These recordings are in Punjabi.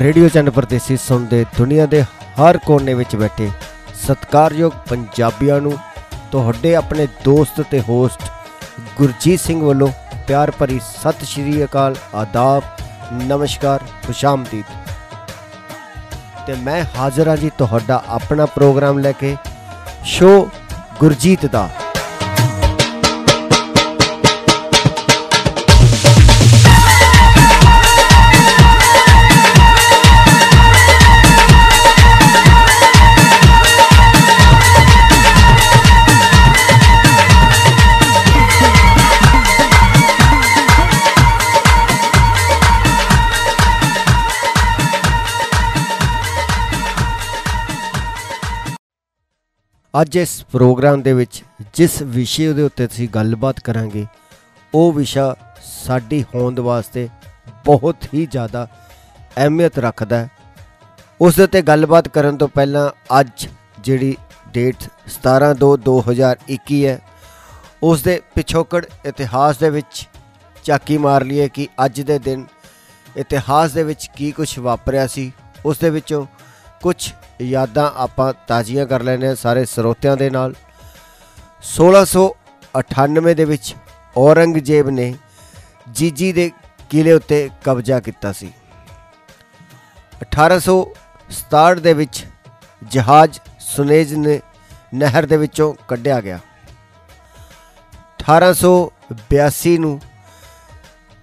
ਰੇਡੀਓ ਚੈਨਲ ਪਰਦੇਸੀ ਸੁਣਦੇ ਦੁਨੀਆ ਦੇ ਹਰ ਕੋਨੇ ਵਿੱਚ ਬੈਠੇ ਸਤਿਕਾਰਯੋਗ ਪੰਜਾਬੀਆਂ ਨੂੰ, ਤੁਹਾਡੇ ਆਪਣੇ ਦੋਸਤ ਤੇ ਹੋਸਟ ਗੁਰਜੀਤ ਸਿੰਘ ਵੱਲੋਂ ਪਿਆਰ ਭਰੀ ਸਤਿ ਸ਼੍ਰੀ ਅਕਾਲ, ਆਦਾਬ, ਨਮਸਕਾਰ, ਖੁਸ਼ਾਮਦੀਦ। ਤੇ ਮੈਂ ਹਾਜ਼ਰ ਹਾਂ ਜੀ ਤੁਹਾਡਾ ਆਪਣਾ ਪ੍ਰੋਗਰਾਮ ਲੈ ਕੇ ਸ਼ੋ ਗੁਰਜੀਤ ਦਾ। ਅੱਜ ਇਸ ਪ੍ਰੋਗਰਾਮ ਦੇ ਵਿੱਚ ਜਿਸ ਵਿਸ਼ੇ ਦੇ ਉੱਤੇ ਅਸੀਂ ਗੱਲਬਾਤ ਕਰਾਂਗੇ, ਉਹ ਵਿਸ਼ਾ ਸਾਡੀ ਹੋਂਦ ਵਾਸਤੇ ਬਹੁਤ ਹੀ ਜ਼ਿਆਦਾ ਅਹਿਮੀਅਤ ਰੱਖਦਾ ਹੈ। ਉਸ ਦੇ ਉੱਤੇ ਗੱਲਬਾਤ ਕਰਨ ਤੋਂ ਪਹਿਲਾਂ ਅੱਜ ਜਿਹੜੀ ਡੇਟ 17/2/2021 ਹੈ, ਉਸ ਦੇ ਪਿਛੋਕੜ ਇਤਿਹਾਸ ਦੇ ਵਿੱਚ ਝਾਕੀ ਮਾਰ ਲਈਏ ਕਿ ਅੱਜ ਦੇ ਦਿਨ ਇਤਿਹਾਸ ਦੇ ਵਿੱਚ ਕੀ ਕੁਝ ਵਾਪਰਿਆ ਸੀ, ਉਸ ਦੇ ਵਿੱਚੋਂ ਕੁਝ ਯਾਦਾਂ ਆਪਾਂ ਤਾਜ਼ੀਆਂ ਕਰ ਲੈਣੇ ਆ ਸਾਰੇ ਸਰੋਤਿਆਂ ਦੇ ਨਾਲ। 1698 ਦੇ ਵਿੱਚ ਔਰੰਗਜ਼ੇਬ ਨੇ ਜੀਜੀ ਦੇ ਕਿਲੇ ਉੱਤੇ ਕਬਜ਼ਾ ਕੀਤਾ ਸੀ। 1867 ਦੇ ਵਿੱਚ ਜਹਾਜ਼ ਸੁਨੇਜ ਨੇ, ਨਹਿਰ ਦੇ ਵਿੱਚੋਂ ਕੱਢਿਆ ਗਿਆ। 1882 ਨੂੰ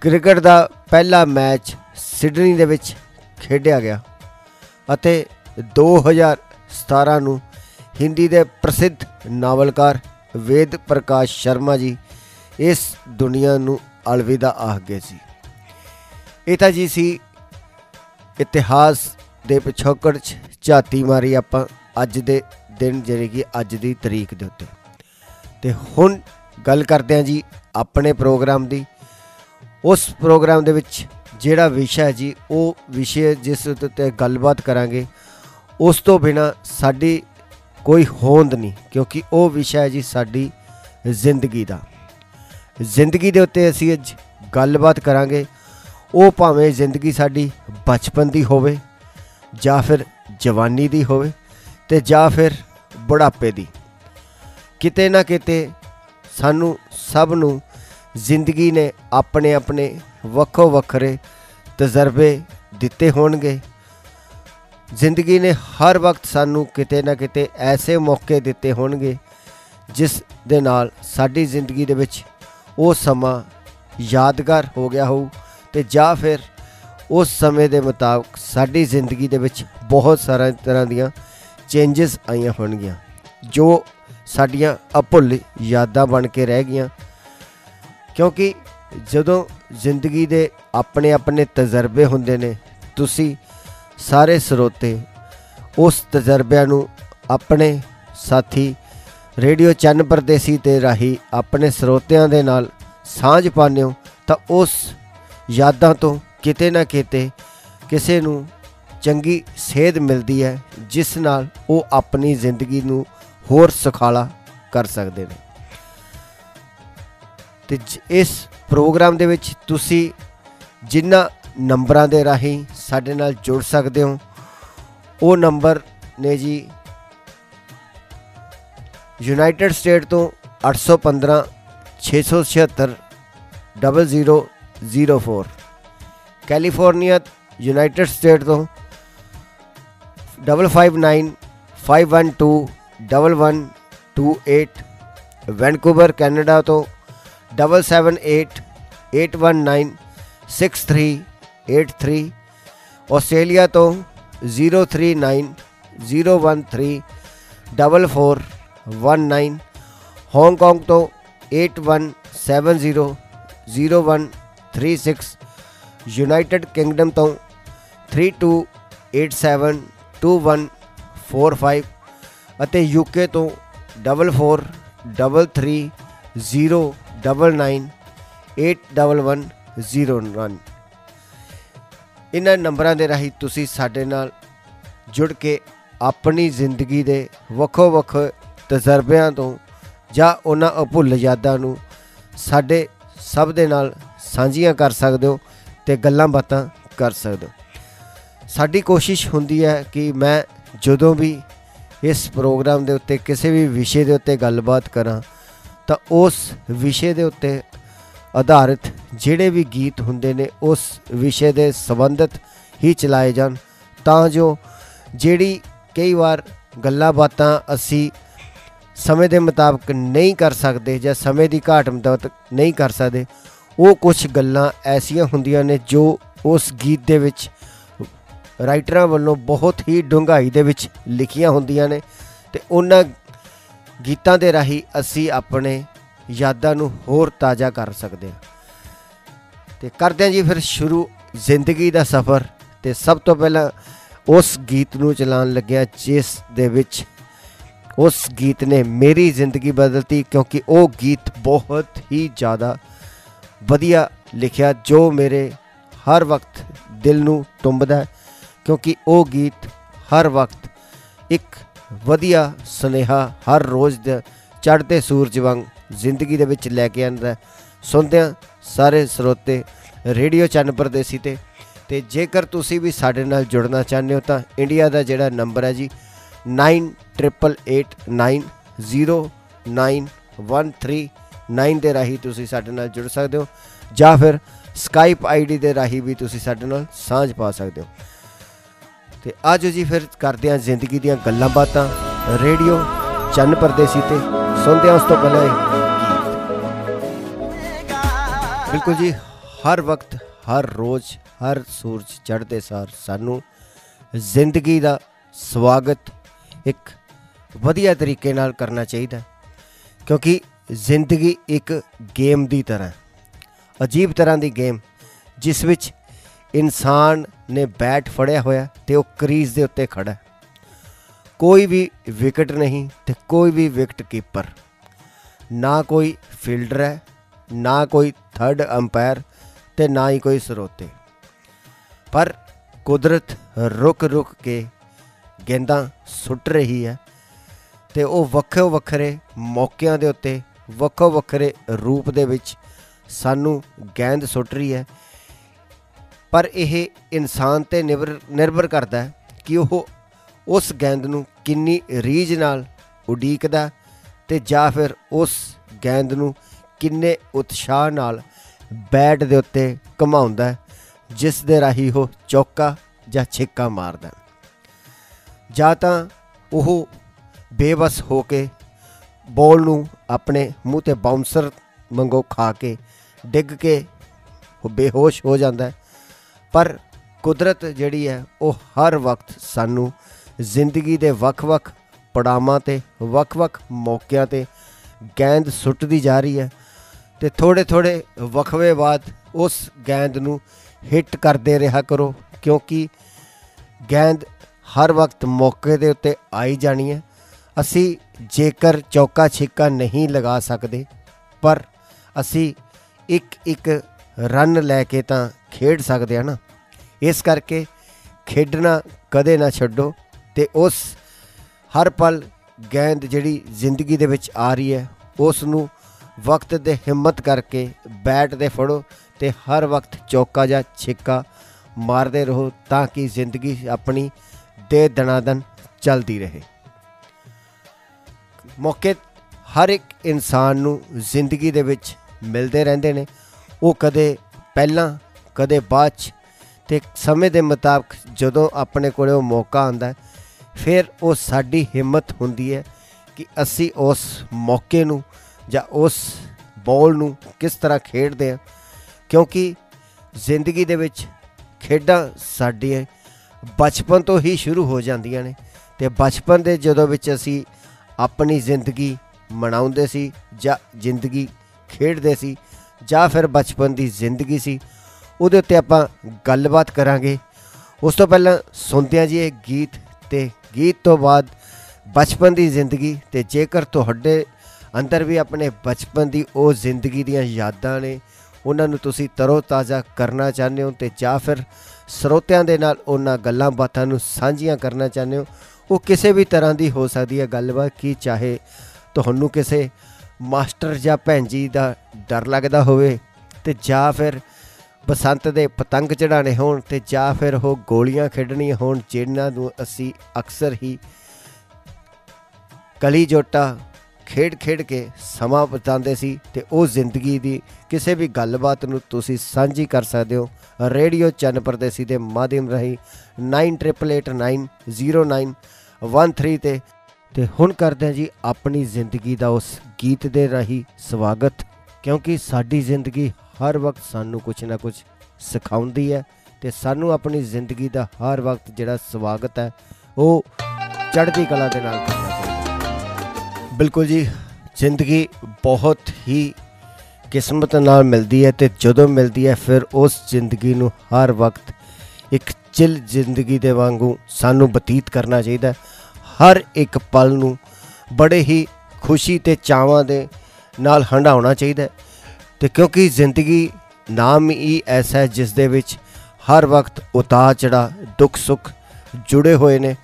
ਕ੍ਰਿਕਟ ਦਾ ਪਹਿਲਾ ਮੈਚ ਸਿਡਨੀ ਦੇ ਵਿੱਚ ਖੇਡਿਆ ਗਿਆ ਅਤੇ 2017 ਨੂੰ ਹਿੰਦੀ ਦੇ ਪ੍ਰਸਿੱਧ ਨਾਵਲਕਾਰ ਵੇਦ ਪ੍ਰਕਾਸ਼ ਸ਼ਰਮਾ ਜੀ ਇਸ ਦੁਨੀਆ ਨੂੰ ਅਲਵਿਦਾ ਆਖ ਗਏ ਸੀ। ਇਹ ਤਾਂ ਜੀ ਸੀ ਇਤਿਹਾਸ ਦੇ ਪਿਛੋਕੜ 'ਚ ਝਾਤੀ ਮਾਰੀ ਆਪਾਂ ਅੱਜ ਦੇ ਦਿਨ ਜਿਹੜੀ ਕਿ ਅੱਜ ਦੀ ਤਰੀਕ ਦੇ ਉੱਤੇ। ਤੇ ਹੁਣ ਗੱਲ ਕਰਦੇ ਹਾਂ ਜੀ ਆਪਣੇ ਪ੍ਰੋਗਰਾਮ ਦੀ। ਉਸ ਪ੍ਰੋਗਰਾਮ ਦੇ ਵਿੱਚ ਜਿਹੜਾ ਵਿਸ਼ਾ ਹੈ ਜੀ, ਉਹ ਵਿਸ਼ੇ ਜਿਸ ਉੱਤੇ ਗੱਲਬਾਤ ਕਰਾਂਗੇ। ਉਸ ਤੋਂ ਬਿਨਾ ਸਾਡੀ ਕੋਈ ਹੋਂਦ ਨਹੀਂ, ਕਿਉਂਕਿ ਉਹ ਵਿਸ਼ਾ ਹੈ ਜੀ ਸਾਡੀ ਜ਼ਿੰਦਗੀ ਦਾ। ਜ਼ਿੰਦਗੀ ਦੇ ਉੱਤੇ ਅਸੀਂ ਅੱਜ ਗੱਲਬਾਤ ਕਰਾਂਗੇ। ਉਹ ਭਾਵੇਂ ਜ਼ਿੰਦਗੀ ਸਾਡੀ ਬਚਪਨ ਦੀ ਹੋਵੇ, ਜਾਂ ਫਿਰ ਜਵਾਨੀ ਦੀ ਹੋਵੇ, ਤੇ ਜਾਂ ਫਿਰ ਬੁਢਾਪੇ ਦੀ। ਕਿਤੇ ਨਾ ਕਿਤੇ ਸਾਨੂੰ ਸਭ ਨੂੰ ਜ਼ਿੰਦਗੀ ਨੇ ਆਪਣੇ ਆਪਣੇ ਵੱਖੋ ਵੱਖਰੇ ਤਜਰਬੇ ਦਿੱਤੇ ਹੋਣਗੇ। ਜ਼ਿੰਦਗੀ ਨੇ ਹਰ ਵਕਤ ਸਾਨੂੰ ਕਿਤੇ ਨਾ ਕਿਤੇ ਐਸੇ ਮੌਕੇ ਦਿੱਤੇ ਹੋਣਗੇ, ਜਿਸ ਦੇ ਨਾਲ ਸਾਡੀ ਜ਼ਿੰਦਗੀ ਦੇ ਵਿੱਚ ਉਹ ਸਮਾਂ ਯਾਦਗਾਰ ਹੋ ਗਿਆ ਹੋਊ ਤੇ ਜਾਂ ਫਿਰ ਉਸ ਸਮੇਂ ਦੇ ਮੁਤਾਬਕ ਸਾਡੀ ਜ਼ਿੰਦਗੀ ਦੇ ਵਿੱਚ ਬਹੁਤ ਸਾਰਾ ਤਰ੍ਹਾਂ ਦੀਆਂ ਚੇਂਜਸ ਆਈਆਂ ਹੋਣਗੀਆਂ, ਜੋ ਸਾਡੀਆਂ ਅਭੁੱਲ ਯਾਦਾਂ ਬਣ ਕੇ ਰਹਿ ਗਈਆਂ। ਕਿਉਂਕਿ ਜਦੋਂ ਜ਼ਿੰਦਗੀ ਦੇ ਆਪਣੇ ਆਪਣੇ ਤਜਰਬੇ ਹੁੰਦੇ ਨੇ, ਤੁਸੀਂ ਸਾਰੇ ਸਰੋਤੇ ਉਸ ਤਜਰਬਿਆਂ ਨੂੰ ਆਪਣੇ ਸਾਥੀ ਰੇਡੀਓ ਚੰਨ ਪਰਦੇਸੀ ਤੇ ਰਾਹੀ ਆਪਣੇ ਸਰੋਤਿਆਂ ਦੇ ਨਾਲ ਸਾਂਝ ਪਾਉਂਦੇ ਹੋ ਤਾਂ ਉਸ ਯਾਦਾਂ ਤੋਂ ਕਿਤੇ ਨਾ ਕਿਤੇ ਕਿਸੇ ਨੂੰ ਚੰਗੀ ਸੇਧ ਮਿਲਦੀ ਹੈ, ਜਿਸ ਨਾਲ ਉਹ ਆਪਣੀ ਜ਼ਿੰਦਗੀ ਨੂੰ ਹੋਰ ਸੁਖਾਲਾ ਕਰ ਸਕਦੇ ਨੇ। ਤੇ ਇਸ ਪ੍ਰੋਗਰਾਮ ਦੇ ਵਿੱਚ ਤੁਸੀਂ ਜਿੰਨਾ ਨੰਬਰਾਂ ਦੇ ਰਾਹੀਂ ਸਾਡੇ ਨਾਲ ਜੁੜ ਸਕਦੇ ਹੋ। ਉਹ ਨੰਬਰ ਨੇ ਜੀ ਯੂਨਾਈਟਿਡ ਸਟੇਟ ਤੋਂ 815 676 0004 ਕੈਲੀਫੋਰਨੀਆ, ਯੂਨਾਈਟਿਡ ਸਟੇਟ ਤੋਂ 559 512 1128 ਵੈਨਕੂਵਰ, ਕੈਨੇਡਾ ਤੋਂ 778 819 6383 ਆਸਟ੍ਰੇਲੀਆ ਤੋਂ 039 013 4419 ਹਾਂਗਕਾਂਗ ਤੋਂ 8170 0136 ਯੂਨਾਈਟਿਡ ਕਿੰਗਡਮ ਤੋਂ 32872145 ਅਤੇ ਯੂਕੇ ਤੋਂ 443309981101 ਇਹਨਾਂ ਨੰਬਰਾਂ ਦੇ ਰਾਹੀਂ ਤੁਸੀਂ ਸਾਡੇ ਨਾਲ ਜੁੜ ਕੇ ਆਪਣੀ ਜ਼ਿੰਦਗੀ ਦੇ ਵੱਖੋ ਵੱਖ ਤਜਰਬਿਆਂ ਤੋਂ ਜਾਂ ਉਹਨਾਂ ਅਭੁੱਲ ਯਾਦਾਂ ਨੂੰ ਸਾਡੇ ਸਭ ਦੇ ਨਾਲ ਸਾਂਝੀਆਂ ਕਰ ਸਕਦੇ ਹੋ ਤੇ ਗੱਲਾਂ ਬਾਤਾਂ ਕਰ ਸਕਦੇ ਹੋ। ਸਾਡੀ ਕੋਸ਼ਿਸ਼ ਹੁੰਦੀ ਹੈ ਕਿ ਮੈਂ ਜਦੋਂ ਵੀ ਇਸ ਪ੍ਰੋਗਰਾਮ ਦੇ ਉੱਤੇ ਕਿਸੇ ਵੀ ਵਿਸ਼ੇ ਦੇ ਉੱਤੇ ਗੱਲਬਾਤ ਕਰਾਂ ਤਾਂ ਉਸ ਵਿਸ਼ੇ ਦੇ ਉੱਤੇ ਆਧਾਰਿਤ ਜਿਹੜੇ ਵੀ ਗੀਤ ਹੁੰਦੇ ਨੇ, ਉਸ ਵਿਸ਼ੇ ਦੇ ਸੰਬੰਧਿਤ ਹੀ ਚਲਾਏ ਜਾਣ। ਤਾਂ ਜੋ ਜਿਹੜੀ ਕਈ ਵਾਰ ਗੱਲਾਂ ਬਾਤਾਂ ਅਸੀਂ ਸਮੇਂ ਦੇ ਮੁਤਾਬਕ ਨਹੀਂ ਕਰ ਸਕਦੇ ਜਾਂ ਸਮੇਂ ਦੀ ਘਾਟ ਮੁਤਾਬਕ ਨਹੀਂ ਕਰ ਸਕਦੇ, ਉਹ ਕੁਝ ਗੱਲਾਂ ਐਸੀਆਂ ਹੁੰਦੀਆਂ ਨੇ ਜੋ ਉਸ ਗੀਤ ਦੇ ਵਿੱਚ, ਰਾਈਟਰਾਂ ਵੱਲੋਂ ਬਹੁਤ ਹੀ ਡੂੰਘਾਈ ਦੇ ਵਿੱਚ ਲਿਖੀਆਂ ਹੁੰਦੀਆਂ ਨੇ ਤੇ ਉਹਨਾਂ ਗੀਤਾਂ ਦੇ ਰਾਹੀਂ ਅਸੀਂ ਆਪਣੇ ਯਾਦਾਂ ਨੂੰ ਹੋਰ ਤਾਜ਼ਾ ਕਰ ਸਕਦੇ ਹਾਂ। ਤੇ ਕਰਦੇ ਹਾਂ ਜੀ ਫਿਰ ਸ਼ੁਰੂ ਜ਼ਿੰਦਗੀ ਦਾ ਸਫ਼ਰ ਤੇ ਸਭ ਤੋਂ ਪਹਿਲਾਂ ਉਸ ਗੀਤ ਨੂੰ ਚਲਾਉਣ ਲੱਗਿਆ ਜਿਸ ਦੇ ਵਿੱਚ ਉਸ ਗੀਤ ਨੇ ਮੇਰੀ ਜ਼ਿੰਦਗੀ ਬਦਲਤੀ ਕਿਉਂਕਿ ਉਹ ਗੀਤ ਬਹੁਤ ਹੀ ਜ਼ਿਆਦਾ ਵਧੀਆ ਲਿਖਿਆ ਜੋ ਮੇਰੇ ਹਰ ਵਕਤ ਦਿਲ ਨੂੰ ਟੁੰਬਦਾ ਕਿਉਂਕਿ ਉਹ ਗੀਤ ਹਰ ਵਕਤ ਇੱਕ ਵਧੀਆ ਸੁਨੇਹਾ ਹਰ ਰੋਜ਼ ਦੇ ਚੜ੍ਹਦੇ ਸੂਰਜ ਵਾਂਗ ਜ਼ਿੰਦਗੀ ਦੇ ਵਿੱਚ ਲੈ ਕੇ ਆਉਂਦਾ ਸੁਣਦੇ ਹਾਂ ਸਾਰੇ ਸਰੋਤੇ ਰੇਡੀਓ ਚੰਨ ਪਰਦੇਸੀ ਤੇ ਤੇ ਜੇਕਰ ਤੁਸੀਂ ਵੀ ਸਾਡੇ ਨਾਲ ਜੁੜਨਾ ਚਾਹੁੰਦੇ ਹੋ ਤਾਂ ਇੰਡੀਆ ਦਾ ਜਿਹੜਾ ਨੰਬਰ ਹੈ ਜੀ 9888909139 ਦੇ ਰਾਹੀਂ ਤੁਸੀਂ ਸਾਡੇ ਨਾਲ ਜੁੜ ਸਕਦੇ ਹੋ, ਜਾਂ ਫਿਰ ਸਕਾਈਪ ਆਈਡੀ ਦੇ ਰਾਹੀਂ ਵੀ ਤੁਸੀਂ ਸਾਡੇ ਨਾਲ ਸਾਂਝ ਪਾ ਸਕਦੇ ਹੋ। ਤੇ ਅੱਜ ਜੀ ਫਿਰ ਕਰਦੇ ਹਾਂ ਜ਼ਿੰਦਗੀ ਦੀਆਂ ਗੱਲਾਂ ਬਾਤਾਂ ਰੇਡੀਓ ਚੰਨ ਪਰਦੇਸੀ ਤੇ ਸੁਣਦੇ ਹਾਂ ਉਸ ਤੋਂ ਪਹਿਲਾਂ ਬਿਲਕੁਲ ਜੀ, ਹਰ ਵਕਤ, ਹਰ ਰੋਜ਼, ਹਰ ਸੂਰਜ ਚੜ੍ਹਦੇ ਸਾਰ ਸਾਨੂੰ ਜ਼ਿੰਦਗੀ ਦਾ ਸਵਾਗਤ ਇੱਕ ਵਧੀਆ ਤਰੀਕੇ ਨਾਲ ਕਰਨਾ ਚਾਹੀਦਾ ਕਿਉਂਕਿ ਜ਼ਿੰਦਗੀ ਇੱਕ ਗੇਮ ਦੀ ਤਰ੍ਹਾਂ ਅਜੀਬ ਤਰ੍ਹਾਂ ਦੀ ਗੇਮ, ਜਿਸ ਵਿੱਚ ਇਨਸਾਨ ਨੇ ਬੈਟ ਫੜਿਆ ਹੋਇਆ ਤੇ ਉਹ ਕਰੀਜ਼ ਦੇ ਉੱਤੇ ਖੜਾ ਕੋਈ ਵੀ ਵਿਕਟ ਨਹੀਂ ਤੇ ਕੋਈ ਵੀ ਵਿਕਟ ਕੀਪਰ। ਨਾ ਕੋਈ ਫੀਲਡਰ ਹੈ ਨਾ ਕੋਈ ਥਰਡ ਅੰਪਾਇਰ ਤੇ ਨਾ ਹੀ ਕੋਈ ਸਰੋਤੇ। ਪਰ ਕੁਦਰਤ ਰੁਕ ਰੁਕ ਕੇ ਗੇਂਦਾਂ ਸੁੱਟ ਰਹੀ ਹੈ ਤੇ ਉਹ ਵੱਖੋ ਵੱਖਰੇ ਮੌਕਿਆਂ ਦੇ ਉੱਤੇ, ਵੱਖੋ ਵੱਖਰੇ ਰੂਪ ਦੇ ਵਿੱਚ ਸਾਨੂੰ ਗੇਂਦ ਸੁੱਟ ਰਹੀ ਹੈ। ਪਰ ਇਹ ਇਨਸਾਨ ਤੇ ਨਿਰਭਰ ਨਿਰਭਰ ਕਰਦਾ ਹੈ ਕਿ ਉਹ ਉਸ ਗੇਂਦ ਨੂੰ ਕਿੰਨੀ ਰੀਝ ਨਾਲ ਉਡੀਕਦਾ ਤੇ ਜਾਂ ਫਿਰ ਉਸ ਗੇਂਦ ਨੂੰ ਕਿੰਨੇ ਉਤਸ਼ਾਹ ਨਾਲ ਬੈਟ ਦੇ ਉੱਤੇ ਘਮਾਉਂਦਾ ਜਿਸ ਦੇ ਰਾਹੀਂ ਉਹ ਚੌਕਾ ਜਾਂ ਛਿੱਕਾ ਮਾਰਦਾ ਜਾਂ ਤਾਂ ਉਹ ਬੇਵਸ ਹੋ ਕੇ ਬੋਲ ਨੂੰ ਆਪਣੇ ਮੂੰਹ ਤੇ ਬਾਉਂਸਰ ਮੰਗੋ ਖਾ ਕੇ ਡਿੱਗ ਕੇ ਉਹ ਬੇਹੋਸ਼ ਹੋ ਜਾਂਦਾ ਪਰ ਕੁਦਰਤ ਜਿਹੜੀ ਹੈ, ਉਹ ਹਰ ਵਕਤ ਸਾਨੂੰ ਜ਼ਿੰਦਗੀ ਦੇ ਵੱਖ-ਵੱਖ ਪੜਾਵਾਂ ਤੇ ਵੱਖ-ਵੱਖ ਮੌਕਿਆਂ ਤੇ ਗੈਂਦ ਸੁੱਟਦੀ ਜਾ ਰਹੀ ਹੈ। ਤੇ ਥੋੜੇ-ਥੋੜੇ ਵਕਫੇ ਬਾਅਦ ਉਸ ਗੈਂਦ ਨੂੰ ਹਿੱਟ ਕਰਦੇ ਰਿਹਾ ਕਰੋ, ਕਿਉਂਕਿ ਗੈਂਦ ਹਰ ਵਕਤ ਮੌਕੇ ਦੇ ਉੱਤੇ ਆਈ ਜਾਣੀ ਹੈ। ਅਸੀਂ ਜੇਕਰ ਚੌਕਾ ਛਿੱਕਾ ਨਹੀਂ ਲਗਾ ਸਕਦੇ, ਪਰ ਅਸੀਂ ਇੱਕ ਇੱਕ ਰਨ ਲੈ ਕੇ ਤਾਂ ਖੇਡ ਸਕਦੇ ਹਾਂ ਨਾ। ਇਸ ਕਰਕੇ ਖੇਡਣਾ ਕਦੇ ਨਾ ਛੱਡੋ ਤੇ ਉਸ ਹਰ ਪਲ ਗੈਂਦ ਜਿਹੜੀ ਜ਼ਿੰਦਗੀ ਦੇ ਵਿੱਚ ਆ ਰਹੀ ਹੈ, ਉਸ ਨੂੰ ਵਕਤ ਦੇ ਹਿੰਮਤ ਕਰਕੇ ਬੈਟ ਦੇ ਫੜੋ ਤੇ ਹਰ ਵਕਤ ਚੌਕਾ ਜਾਂ ਛਿੱਕਾ ਮਾਰਦੇ ਰਹੋ ਤਾਂ ਕਿ ਜ਼ਿੰਦਗੀ ਆਪਣੀ ਦੇ ਦਣਾਦਨ ਚੱਲਦੀ ਰਹੇ। ਮੌਕੇ ਹਰ ਇੱਕ ਇਨਸਾਨ ਨੂੰ ਜ਼ਿੰਦਗੀ ਦੇ ਵਿੱਚ ਮਿਲਦੇ ਰਹਿੰਦੇ ਨੇ। ਉਹ ਕਦੇ ਪਹਿਲਾਂ, ਕਦੇ ਬਾਅਦ ਚ ਤੇ ਸਮੇਂ ਦੇ ਮੁਤਾਬਕ ਜਦੋਂ ਆਪਣੇ ਕੋਲੇ ਉਹ ਮੌਕਾ ਆਉਂਦਾ ਫਿਰ ਉਹ ਸਾਡੀ ਹਿੰਮਤ ਹੁੰਦੀ ਹੈ ਕਿ ਅਸੀਂ ਉਸ ਮੌਕੇ ਨੂੰ ਜਾਂ ਉਸ ਬੋਲ ਨੂੰ ਕਿਸ ਤਰ੍ਹਾਂ ਖੇਡਦੇ ਆ? ਕਿਉਂਕਿ ਜ਼ਿੰਦਗੀ ਦੇ ਵਿੱਚ ਖੇਡਾਂ ਸਾਡੀਆਂ ਬਚਪਨ ਤੋਂ ਹੀ ਸ਼ੁਰੂ ਹੋ ਜਾਂਦੀਆਂ ਨੇ ਤੇ ਬਚਪਨ ਦੇ ਜਦੋਂ ਵਿੱਚ ਅਸੀਂ ਆਪਣੀ ਜ਼ਿੰਦਗੀ ਮਨਾਉਂਦੇ ਸੀ ਜਾਂ ਜ਼ਿੰਦਗੀ ਖੇਡਦੇ ਸੀ ਜਾਂ ਫਿਰ ਬਚਪਨ ਦੀ ਜ਼ਿੰਦਗੀ ਸੀ, ਉਹਦੇ ਉੱਤੇ ਆਪਾਂ ਗੱਲਬਾਤ ਕਰਾਂਗੇ। ਉਸ ਤੋਂ ਪਹਿਲਾਂ ਸੁਣਦੇ ਹਾਂ ਜੀ ਇਹ ਗੀਤ ਤੇ ਗੀਤ ਤੋਂ ਬਾਅਦ ਬਚਪਨ ਦੀ ਜ਼ਿੰਦਗੀ ਤੇ ਜੇਕਰ ਤੁਹਾਡੇ ਅੰਦਰ ਵੀ ਆਪਣੇ ਬਚਪਨ ਦੀ ਉਹ ਜ਼ਿੰਦਗੀ ਦੀਆਂ ਯਾਦਾਂ ਨੇ। ਉਹਨਾਂ ਨੂੰ ਤੁਸੀਂ ਤਰੋ ਤਾਜ਼ਾ ਕਰਨਾ ਚਾਹੁੰਦੇ ਹੋ ਤੇ ਜਾਂ ਫਿਰ ਸਰੋਤਿਆਂ ਦੇ ਨਾਲ ਉਹਨਾਂ ਗੱਲਾਂ ਬਾਤਾਂ ਨੂੰ ਸਾਂਝੀਆਂ ਕਰਨਾ ਚਾਹੁੰਦੇ ਹੋ। ਉਹ ਕਿਸੇ ਵੀ ਤਰ੍ਹਾਂ ਦੀ ਹੋ ਸਕਦੀ ਹੈ। ਗੱਲਬਾਤ ਕੀ ਚਾਹੇ ਤੁਹਾਨੂੰ ਕਿਸੇ ਮਾਸਟਰ ਜਾਂ ਭੈਣ ਜੀ ਦਾ ਡਰ ਲੱਗਦਾ ਹੋਵੇ ਤੇ ਜਾਂ ਫਿਰ ਬਸੰਤ ਦੇ ਪਤੰਗ ਚੜਾਣੇ ਹੋਣ ਤੇ ਜਾਂ ਫਿਰ ਉਹ ਗੋਲੀਆਂ ਖੇਡਣੀਆਂ ਹੋਣ, ਜਿਨ੍ਹਾਂ ਨੂੰ ਅਸੀਂ ਅਕਸਰ ਹੀ ਕਲੀ ਜੋਟਾ ਖੇਡ ਖੇਡ ਕੇ ਸਮਾਂ ਬਿਤਾਉਂਦੇ ਸੀ ਤੇ ਉਹ ਜ਼ਿੰਦਗੀ ਦੀ ਕਿਸੇ ਵੀ ਗੱਲਬਾਤ ਨੂੰ ਤੁਸੀਂ ਸਾਂਝੀ ਕਰ ਸਕਦੇ ਹੋ। ਰੇਡੀਓ ਚੰਨ ਪਰਦੇਸੀ ਦੇ ਮਾਧਿਅਮ ਰਾਹੀਂ 98890913 ਤੇ ਤੇ ਹੁਣ ਕਰਦੇ ਹਾਂ ਜੀ ਆਪਣੀ ਜ਼ਿੰਦਗੀ ਦਾ ਉਸ ਗੀਤ ਦੇ ਰਾਹੀਂ ਸਵਾਗਤ। ਕਿਉਂਕਿ ਸਾਡੀ ਜ਼ਿੰਦਗੀ ਹਰ ਵਕਤ ਸਾਨੂੰ ਕੁਝ ਨਾ ਕੁਝ ਸਿਖਾਉਂਦੀ ਹੈ ਤੇ ਸਾਨੂੰ ਆਪਣੀ ਜ਼ਿੰਦਗੀ ਦਾ ਹਰ ਵਕਤ ਜਿਹੜਾ ਸਵਾਗਤ ਹੈ, ਉਹ ਚੜ੍ਹਦੀ ਕਲਾ ਦੇ ਨਾਲ ਕਰਨਾ ਬਿਲਕੁਲ ਜੀ, ਜ਼ਿੰਦਗੀ ਬਹੁਤ ਹੀ ਕਿਸਮਤ ਨਾਲ ਮਿਲਦੀ ਹੈ ਤੇ ਜਦੋਂ ਮਿਲਦੀ ਹੈ ਫਿਰ ਉਸ ਜ਼ਿੰਦਗੀ ਨੂੰ ਹਰ ਵਕਤ ਇੱਕ ਚਿਲ ਜ਼ਿੰਦਗੀ ਦੇ ਵਾਂਗੂ ਸਾਨੂੰ ਬਤੀਤ ਕਰਨਾ ਚਾਹੀਦਾ ਹਰ ਇੱਕ ਪਲ ਨੂੰ ਬੜੇ ਹੀ ਖੁਸ਼ੀ ਤੇ ਚਾਵਾਂ ਦੇ ਨਾਲ ਹੰਡਾਉਣਾ ਚਾਹੀਦਾ ਤੇ ਕਿਉਂਕਿ ਜ਼ਿੰਦਗੀ ਨਾਮ ਹੀ ਐਸਾ ਹੈ ਜਿਸ ਦੇ ਵਿੱਚ ਹਰ ਵਕਤ ਉਤਾਰ ਚੜਾ ਦੁੱਖ ਸੁੱਖ ਜੁੜੇ ਹੋਏ ਨੇ।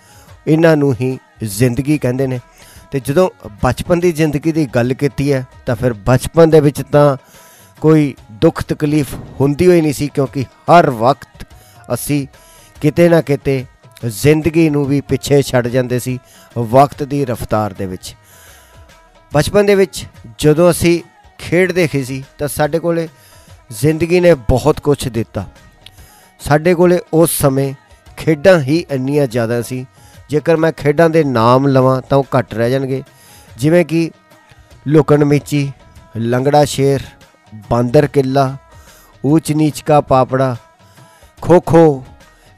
ਇਹਨਾਂ ਨੂੰ ਹੀ ਜ਼ਿੰਦਗੀ ਕਹਿੰਦੇ ਨੇ। ਤੇ ਜਦੋਂ ਬਚਪਨ ਦੀ ਜ਼ਿੰਦਗੀ ਦੀ ਗੱਲ ਕੀਤੀ ਹੈ, ਤਾਂ ਫਿਰ ਬਚਪਨ ਦੇ ਵਿੱਚ ਤਾਂ ਕੋਈ ਦੁੱਖ ਤਕਲੀਫ ਹੁੰਦੀ ਹੋਈ ਨਹੀਂ ਸੀ, ਕਿਉਂਕਿ ਹਰ ਵਕਤ ਅਸੀਂ ਕਿਤੇ ਨਾ ਕਿਤੇ ਜ਼ਿੰਦਗੀ ਨੂੰ ਵੀ ਪਿੱਛੇ ਛੱਡ ਜਾਂਦੇ ਸੀ, ਵਕਤ ਦੀ ਰਫ਼ਤਾਰ ਦੇ ਵਿੱਚ। ਬਚਪਨ ਦੇ ਵਿੱਚ ਜਦੋਂ ਅਸੀਂ ਖੇਡਦੇ ਖੇ ਸੀ, ਤਾਂ ਸਾਡੇ ਕੋਲੇ ਜ਼ਿੰਦਗੀ ਨੇ ਬਹੁਤ ਕੁਝ ਦਿੱਤਾ। ਸਾਡੇ ਕੋਲੇ ਉਸ ਸਮੇਂ ਖੇਡਾਂ ਹੀ ਇੰਨੀਆਂ ਜ਼ਿਆਦਾ ਸੀ ਜੇਕਰ ਮੈਂ ਖੇਡਾਂ ਦੇ ਨਾਮ ਲਵਾਂ ਤਾਂ ਉਹ ਘੱਟ ਰਹਿ ਜਾਣਗੇ। ਜਿਵੇਂ ਕਿ ਲੁਕਣ ਮਿੱਚੀ ਲੰਗੜਾ ਸ਼ੇਰ, ਬਾਂਦਰ ਕਿੱਲਾ, ਊਚ ਨੀਚ ਕਾ ਪਾਪੜਾ ਖੋ ਖੋ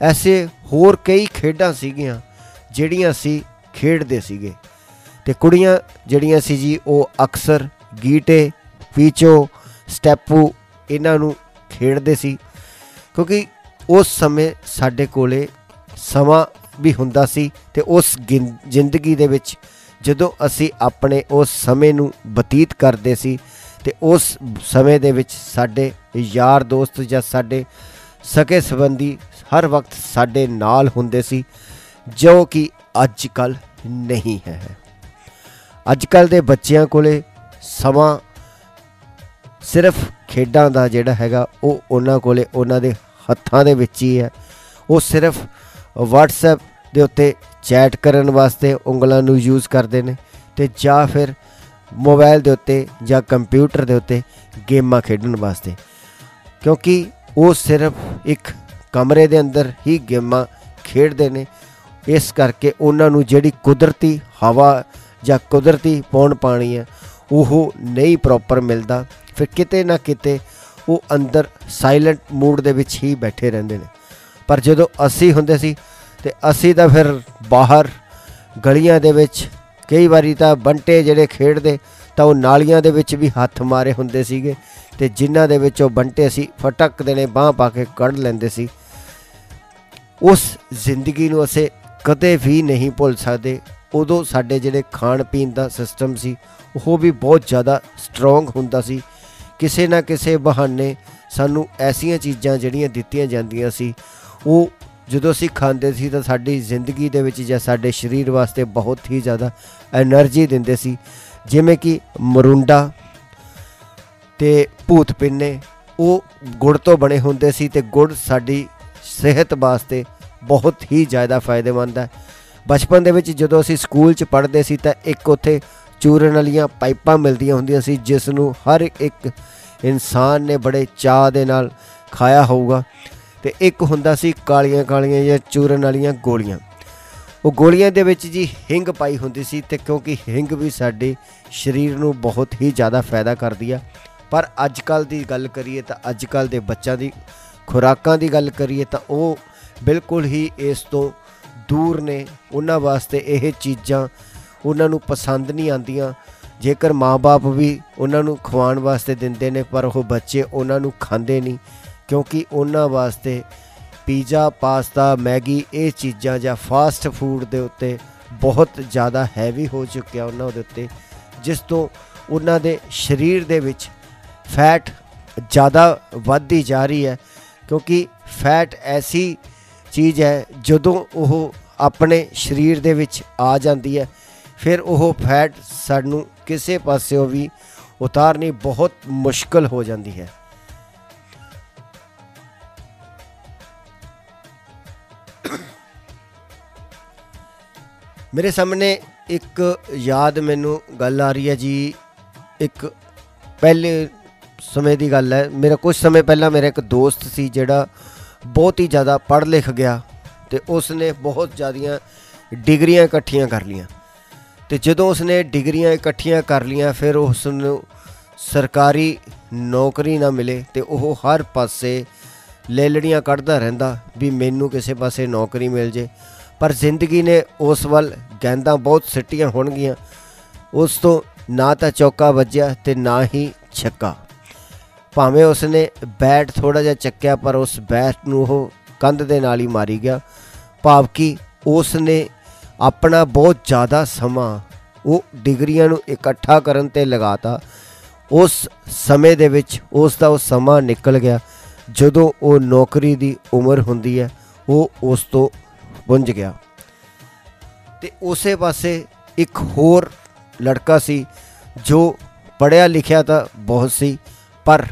ਐਸੇ ਹੋਰ ਕਈ ਖੇਡਾਂ ਸੀਗੀਆਂ ਜਿਹੜੀਆਂ ਅਸੀਂ ਖੇਡਦੇ ਸੀਗੇ। ਤੇ ਕੁੜੀਆਂ ਜਿਹੜੀਆਂ ਸੀ ਜੀ, ਉਹ ਅਕਸਰ ਗੀਟੇ, ਪੀਚੋ, ਸਟੈਪੂ ਇਹਨਾਂ ਨੂੰ ਖੇਡਦੇ ਸੀ। ਕਿਉਂਕਿ ਉਸ ਸਮੇਂ ਸਾਡੇ ਕੋਲੇ ਸਮਾਂ ਵੀ ਹੁੰਦਾ ਸੀ ਤੇ ਉਸ ਜ਼ਿੰਦਗੀ ਦੇ ਵਿੱਚ ਜਦੋਂ ਅਸੀਂ ਆਪਣੇ ਉਸ ਸਮੇਂ ਨੂੰ ਬਤੀਤ ਕਰਦੇ ਸੀ ਤੇ ਉਸ ਸਮੇਂ ਦੇ ਵਿੱਚ ਸਾਡੇ ਯਾਰ ਦੋਸਤ ਜਾਂ ਸਾਡੇ ਸਕੇ ਸੰਬੰਧੀ ਹਰ ਵਕਤ ਸਾਡੇ ਨਾਲ ਹੁੰਦੇ ਸੀ, ਜੋ ਕਿ ਅੱਜ ਕੱਲ ਨਹੀਂ ਹੈ। ਅੱਜ ਕੱਲ ਦੇ ਬੱਚਿਆਂ ਕੋਲੇ ਸਮਾਂ ਸਿਰਫ ਖੇਡਾਂ ਦਾ ਜਿਹੜਾ ਹੈਗਾ, ਉਹ ਉਹਨਾਂ ਕੋਲੇ, ਉਹਨਾਂ ਦੇ ਹੱਥਾਂ ਦੇ ਵਿੱਚ ਹੀ ਹੈ। ਉਹ ਸਿਰਫ WhatsApp ਦੇ ਉੱਤੇ ਚੈਟ ਕਰਨ ਵਾਸਤੇ ਉਂਗਲਾਂ ਨੂੰ ਯੂਜ਼ ਕਰਦੇ ਨੇ ਤੇ ਜਾਂ ਫਿਰ ਮੋਬਾਈਲ ਦੇ ਉੱਤੇ ਜਾਂ ਕੰਪਿਊਟਰ ਦੇ ਉੱਤੇ ਗੇਮਾਂ ਖੇਡਣ ਵਾਸਤੇ। ਕਿਉਂਕਿ ਉਹ ਸਿਰਫ ਇੱਕ ਕਮਰੇ ਦੇ ਅੰਦਰ ਹੀ ਗੇਮਾਂ ਖੇਡਦੇ ਨੇ। ਇਸ ਕਰਕੇ ਉਹਨਾਂ ਨੂੰ ਜਿਹੜੀ ਕੁਦਰਤੀ ਹਵਾ ਜਾਂ ਕੁਦਰਤੀ ਪੌਣ ਪਾਣੀ ਹੈ ਉਹ ਨਹੀਂ ਪ੍ਰੋਪਰ ਮਿਲਦਾ। ਫਿਰ ਕਿਤੇ ਨਾ ਕਿਤੇ ਉਹ ਅੰਦਰ ਸਾਇਲੈਂਟ ਮੂਡ ਦੇ ਵਿੱਚ ਹੀ ਬੈਠੇ ਰਹਿੰਦੇ ਨੇ। ਪਰ ਜਦੋਂ ਅਸੀਂ ਹੁੰਦੇ ਸੀ ਤੇ ਅਸੀਂ ਤਾਂ ਫਿਰ ਬਾਹਰ ਗਲੀਆਂ ਦੇ ਵਿੱਚ ਕਈ ਵਾਰੀ ਤਾਂ ਬੰਟੇ ਜਿਹੜੇ ਖੇਡਦੇ ਤਾਂ ਉਹ ਨਾਲੀਆਂ ਦੇ ਵਿੱਚ ਵੀ ਹੱਥ ਮਾਰੇ ਹੁੰਦੇ ਸੀਗੇ ਤੇ ਜਿਨ੍ਹਾਂ ਦੇ ਵਿੱਚ ਉਹ ਬੰਟੇ ਸੀ ਫਟਕ ਦੇਣੇ ਬਾਹ ਪਾ ਕੇ ਕੱਢ ਲੈਂਦੇ ਸੀ। ਉਸ ਜ਼ਿੰਦਗੀ ਨੂੰ ਅਸੀਂ ਕਦੇ ਵੀ ਨਹੀਂ ਭੁੱਲ ਸਕਦੇ। ਉਦੋਂ ਸਾਡੇ ਜਿਹੜੇ ਖਾਣ ਪੀਣ ਦਾ ਸਿਸਟਮ ਸੀ, ਉਹ ਵੀ ਬਹੁਤ ਜ਼ਿਆਦਾ ਸਟਰੋਂਗ ਹੁੰਦਾ ਸੀ। ਕਿਸੇ ਨਾ ਕਿਸੇ ਬਹਾਨੇ ਸਾਨੂੰ ਐਸੀਆਂ ਚੀਜ਼ਾਂ ਜਿਹੜੀਆਂ ਦਿੱਤੀਆਂ ਜਾਂਦੀਆਂ ਸੀ ਉਹ ਜਦੋਂ ਅਸੀਂ ਖਾਂਦੇ ਸੀ ਤਾਂ ਸਾਡੀ ਜ਼ਿੰਦਗੀ ਦੇ ਵਿੱਚ ਜਾਂ ਸਾਡੇ ਸਰੀਰ ਵਾਸਤੇ ਬਹੁਤ ਹੀ ਜ਼ਿਆਦਾ એનર્ਜੀ ਦਿੰਦੇ ਸੀ। ਜਿਵੇਂ ਕਿ ਮਰੁੰਡਾ ਤੇ ਭੂਤ ਪਿੰਨੇ, ਉਹ ਗੁੜ ਤੋਂ ਬਣੇ ਹੁੰਦੇ ਸੀ ਤੇ ਗੁੜ ਸਾਡੀ ਸਿਹਤ ਵਾਸਤੇ ਬਹੁਤ ਹੀ ਜ਼ਿਆਦਾ ਫਾਇਦੇਮੰਦ ਹੈ। ਬਚਪਨ ਦੇ ਵਿੱਚ ਜਦੋਂ ਅਸੀਂ ਸਕੂਲ 'ਚ ਪੜ੍ਹਦੇ ਸੀ ਤਾਂ ਇੱਕ ਉੱਥੇ ਚੂਰਨ ਵਾਲੀਆਂ ਪਾਈਪਾਂ ਮਿਲਦੀਆਂ ਹੁੰਦੀਆਂ ਸੀ, ਜਿਸ ਨੂੰ ਹਰ ਇੱਕ ਇਨਸਾਨ ਨੇ ਬੜੇ ਚਾਹ ਦੇ ਨਾਲ ਖਾਇਆ ਹੋਊਗਾ। ਤੇ ਇੱਕ ਹੁੰਦਾ ਸੀ ਕਾਲੀਆਂ ਕਾਲੀਆਂ ਜਾਂ ਚੂਰਨ ਵਾਲੀਆਂ ਗੋਲੀਆਂ। ਉਹ ਗੋਲੀਆਂ ਦੇ ਵਿੱਚ ਜੀ ਹਿੰਗ ਪਾਈ ਹੁੰਦੀ ਸੀ ਤੇ ਕਿਉਂਕਿ ਹਿੰਗ ਵੀ ਸਾਡੇ ਸਰੀਰ ਨੂੰ ਬਹੁਤ ਹੀ ਜ਼ਿਆਦਾ ਫਾਇਦਾ ਕਰਦੀ ਆ। ਪਰ ਅੱਜ ਕੱਲ ਦੀ ਗੱਲ ਕਰੀਏ ਤਾਂ ਅੱਜ ਕੱਲ ਦੇ ਬੱਚਿਆਂ ਦੀ, ਖੁਰਾਕਾਂ ਦੀ ਗੱਲ ਕਰੀਏ ਤਾਂ ਉਹ ਬਿਲਕੁਲ ਹੀ ਇਸ ਤੋਂ ਦੂਰ ਨੇ। ਉਹਨਾਂ ਵਾਸਤੇ ਇਹ ਚੀਜ਼ਾਂ ਉਹਨਾਂ ਨੂੰ ਪਸੰਦ ਨਹੀਂ ਆਉਂਦੀਆਂ। ਜੇਕਰ ਮਾਪੇ ਵੀ ਉਹਨਾਂ ਨੂੰ ਖਵਾਉਣ ਵਾਸਤੇ ਦਿੰਦੇ ਨੇ, ਪਰ ਉਹ ਬੱਚੇ ਉਹਨਾਂ ਨੂੰ ਖਾਂਦੇ ਨਹੀਂ। ਕਿਉਂਕਿ ਉਹਨਾਂ ਵਾਸਤੇ ਪੀਜ਼ਾ, ਪਾਸਤਾ, ਮੈਗੀ ਇਹ ਚੀਜ਼ਾਂ ਜਾਂ ਫਾਸਟ ਫੂਡ ਦੇ ਉੱਤੇ ਬਹੁਤ ਜ਼ਿਆਦਾ ਹੈਵੀ ਹੋ ਚੁੱਕਿਆ ਉਹਨਾਂ ਦੇ ਉੱਤੇ, ਜਿਸ ਤੋਂ ਉਹਨਾਂ ਦੇ ਸਰੀਰ ਦੇ ਵਿੱਚ ਫੈਟ ਜ਼ਿਆਦਾ ਵੱਧਦੀ ਜਾ ਰਹੀ ਹੈ। ਕਿਉਂਕਿ ਫੈਟ ਐਸੀ ਚੀਜ਼ ਹੈ, ਜਦੋਂ ਉਹ ਆਪਣੇ ਸਰੀਰ ਦੇ ਵਿੱਚ ਆ ਜਾਂਦੀ ਹੈ, ਫਿਰ ਉਹ ਫੈਟ ਸਾਨੂੰ ਕਿਸੇ ਪਾਸਿਓਂ ਵੀ ਉਤਾਰਨੀ ਬਹੁਤ ਮੁਸ਼ਕਲ ਹੋ ਜਾਂਦੀ ਹੈ। ਮੇਰੇ ਸਾਹਮਣੇ ਇੱਕ ਯਾਦ ਮੈਨੂੰ ਗੱਲ ਆ ਰਹੀ ਹੈ ਜੀ। ਇੱਕ ਪਹਿਲੇ ਸਮੇਂ ਦੀ ਗੱਲ ਹੈ। ਮੇਰਾ ਕੁਝ ਸਮੇਂ ਪਹਿਲਾਂ ਮੇਰਾ ਇੱਕ ਦੋਸਤ ਸੀ ਜਿਹੜਾ ਬਹੁਤ ਹੀ ਜ਼ਿਆਦਾ ਪੜ੍ਹ ਲਿਖ ਗਿਆ ਤੇ ਉਸ ਨੇ ਬਹੁਤ ਜ਼ਿਆਦੀਆਂ ਡਿਗਰੀਆਂ ਇਕੱਠੀਆਂ ਕਰ ਲੀਆਂ ਤੇ ਜਦੋਂ ਉਸ ਨੇ ਡਿਗਰੀਆਂ ਇਕੱਠੀਆਂ ਕਰ ਲੀਆਂ ਫਿਰ ਉਸ ਨੂੰ ਸਰਕਾਰੀ ਨੌਕਰੀ ਨਾ ਮਿਲੇ ਤੇ ਉਹ ਹਰ ਪਾਸੇ ਲੇਲੜੀਆਂ ਕੱਢਦਾ ਰਹਿੰਦਾ ਵੀ ਮੈਨੂੰ ਕਿਸੇ ਪਾਸੇ ਨੌਕਰੀ ਮਿਲ ਜੇ। ਪਰ ਜ਼ਿੰਦਗੀ ਨੇ ਉਸ ਵੱਲ ਗੈਂਦਾਂ ਬਹੁਤ ਸਿੱਟੀਆਂ ਹੋਣਗੀਆਂ। ਉਸ ਤੋਂ ਨਾ ਤਾਂ ਚੌਕਾ ਵੱਜਿਆ ਤੇ ਨਾ ਹੀ ਛੱਕਾ। ਭਾਵੇਂ ਉਸਨੇ ਬੈਟ ਥੋੜਾ ਜਿਹਾ ਚੱਕਿਆ, ਪਰ ਉਸ ਬੈਟ ਨੂੰ ਉਹ ਕੰਧ ਦੇ ਨਾਲ ਹੀ ਮਾਰੀ ਗਿਆ। ਭਾਵ ਕਿ ਉਸ ਨੇ ਆਪਣਾ ਬਹੁਤ ਜ਼ਿਆਦਾ ਸਮਾਂ ਉਹ ਡਿਗਰੀਆਂ ਨੂੰ ਇਕੱਠਾ ਕਰਨ ਤੇ ਲਗਾਤਾ। ਉਸ ਸਮੇਂ ਦੇ ਵਿੱਚ ਉਸ ਦਾ ਉਹ ਸਮਾਂ ਨਿਕਲ ਗਿਆ। ਜਦੋਂ ਉਹ ਨੌਕਰੀ ਦੀ ਉਮਰ ਹੁੰਦੀ ਹੈ, ਉਹ ਉਸ ਤੋਂ ਪੁੰਜ ਗਿਆ। ਤੇ ਉਸੇ ਪਾਸੇ ਇੱਕ ਹੋਰ ਲੜਕਾ ਸੀ, ਜੋ ਪੜਿਆ ਲਿਖਿਆ ਤਾਂ ਬਹੁਤ ਸੀ, ਪਰ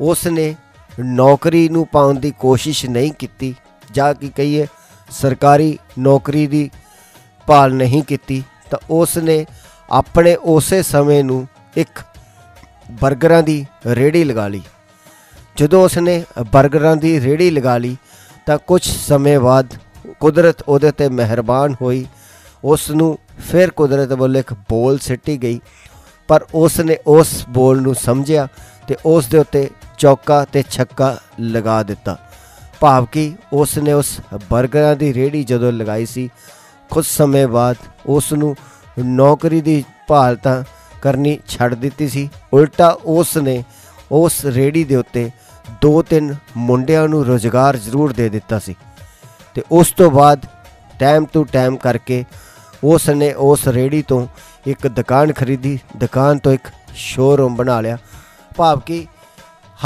ਉਸ ਨੇ ਨੌਕਰੀ ਨੂੰ ਪਾਉਣ ਦੀ ਕੋਸ਼ਿਸ਼ ਨਹੀਂ ਕੀਤੀ, ਜਾਂ ਕਿ ਕਹੀਏ, ਸਰਕਾਰੀ ਨੌਕਰੀ ਦੀ ਭਾਲ ਨਹੀਂ ਕੀਤੀ। ਤਾਂ ਉਸ ਨੇ ਆਪਣੇ ਉਸੇ ਸਮੇਂ ਨੂੰ ਇੱਕ 버ਗਰਾਂ ਦੀ ਰੇੜੀ ਲਗਾ ਲਈ। ਜਦੋਂ ਉਸ ਨੇ 버ਗਰਾਂ ਦੀ ਰੇੜੀ ਲਗਾ ਲਈ, ਤਾਂ ਕੁਝ ਸਮੇਂ ਬਾਅਦ ਕੁਦਰਤ ਉਹਦੇ ਤੇ ਮਿਹਰਬਾਨ ਹੋਈ। ਉਸ ਨੂੰ ਫਿਰ ਕੁਦਰਤ ਵੱਲੋਂ ਇੱਕ ਬੋਲ ਸਿੱਟੀ ਗਈ, ਪਰ ਉਸ ਨੇ ਉਸ ਬੋਲ ਨੂੰ ਸਮਝਿਆ ਤੇ ਉਸ ਦੇ ਉੱਤੇ ਚੌਕਾ ਤੇ ਛੱਕਾ ਲਗਾ ਦਿੱਤਾ। ਭਾਵ ਕਿ ਉਸ ਨੇ ਉਸ 버ਗਰਾਂ ਦੀ ਰੇੜੀ ਜਦੋਂ ਲਗਾਈ ਸੀ, ਕੁਝ ਸਮੇਂ ਬਾਅਦ ਉਸ ਨੂੰ ਨੌਕਰੀ ਦੀ ਭਾਲ ਤਾਂ ਕਰਨੀ ਛੱਡ ਦਿੱਤੀ ਸੀ। ਉਲਟਾ ਉਸ ਨੇ ਉਸ ਰੇੜੀ ਦੇ ਉੱਤੇ ਦੋ ਤਿੰਨ ਮੁੰਡਿਆਂ ਨੂੰ ਰੋਜ਼ਗਾਰ ਜ਼ਰੂਰ ਦੇ ਦਿੱਤਾ ਸੀ। ਤੇ ਉਸ ਤੋਂ ਬਾਅਦ ਟਾਈਮ ਟੂ ਟਾਈਮ ਕਰਕੇ ਉਸ ਨੇ ਉਸ ਰੇੜੀ ਤੋਂ ਇੱਕ ਦੁਕਾਨ ਖਰੀਦੀ। ਦੁਕਾਨ ਤੋਂ ਇੱਕ ਸ਼ੋਰੂਮ ਬਣਾ ਲਿਆ। ਭਾਵ ਕਿ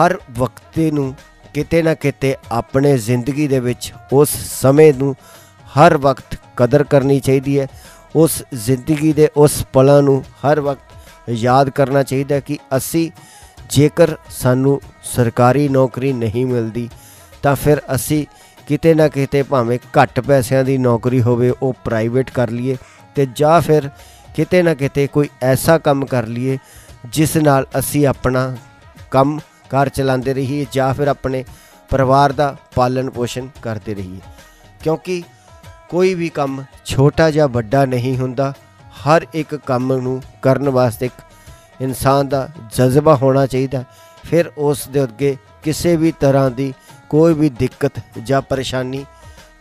ਹਰ ਵਕਤ ਨੂੰ ਕਿਤੇ ਨਾ ਕਿਤੇ ਆਪਣੇ ਜ਼ਿੰਦਗੀ ਦੇ ਵਿੱਚ ਉਸ ਸਮੇਂ ਨੂੰ ਹਰ ਵਕਤ ਕਦਰ ਕਰਨੀ ਚਾਹੀਦੀ ਹੈ। ਉਸ ਜ਼ਿੰਦਗੀ ਦੇ ਉਸ ਪਲਾਂ ਨੂੰ ਹਰ ਵਕਤ ਯਾਦ ਕਰਨਾ ਚਾਹੀਦਾ ਕਿ ਅਸੀਂ ਜੇਕਰ ਸਾਨੂੰ ਸਰਕਾਰੀ ਨੌਕਰੀ ਨਹੀਂ ਮਿਲਦੀ, ਤਾਂ ਫਿਰ ਅਸੀਂ ਕਿਤੇ ਨਾ ਕਿਤੇ ਭਾਵੇਂ ਘੱਟ ਪੈਸਿਆਂ ਦੀ ਨੌਕਰੀ ਹੋਵੇ, ਉਹ ਪ੍ਰਾਈਵੇਟ ਕਰ ਲਈਏ ਤੇ ਜਾਂ ਫਿਰ ਕਿਤੇ ਨਾ ਕਿਤੇ ਕੋਈ ਐਸਾ ਕੰਮ ਕਰ ਲਈਏ ਜਿਸ ਨਾਲ ਅਸੀਂ ਆਪਣਾ ਕੰਮ ਘਰ ਚਲਾਉਂਦੇ ਰਹੀਏ ਜਾਂ ਫਿਰ ਆਪਣੇ ਪਰਿਵਾਰ ਦਾ ਪਾਲਣ ਪੋਸ਼ਣ ਕਰਦੇ ਰਹੀਏ। ਕਿਉਂਕਿ ਕੋਈ ਵੀ ਕੰਮ ਛੋਟਾ ਜਾਂ ਵੱਡਾ ਨਹੀਂ ਹੁੰਦਾ, ਹਰ ਇੱਕ ਕੰਮ ਨੂੰ ਕਰਨ ਵਾਸਤੇ ਇਨਸਾਨ ਦਾ ਜਜ਼ਬਾ ਹੋਣਾ ਚਾਹੀਦਾ। ਫਿਰ ਉਸ ਦੇ ਅੱਗੇ ਕਿਸੇ ਵੀ ਤਰ੍ਹਾਂ ਦੀ ਕੋਈ ਵੀ ਦਿੱਕਤ ਜਾਂ ਪਰੇਸ਼ਾਨੀ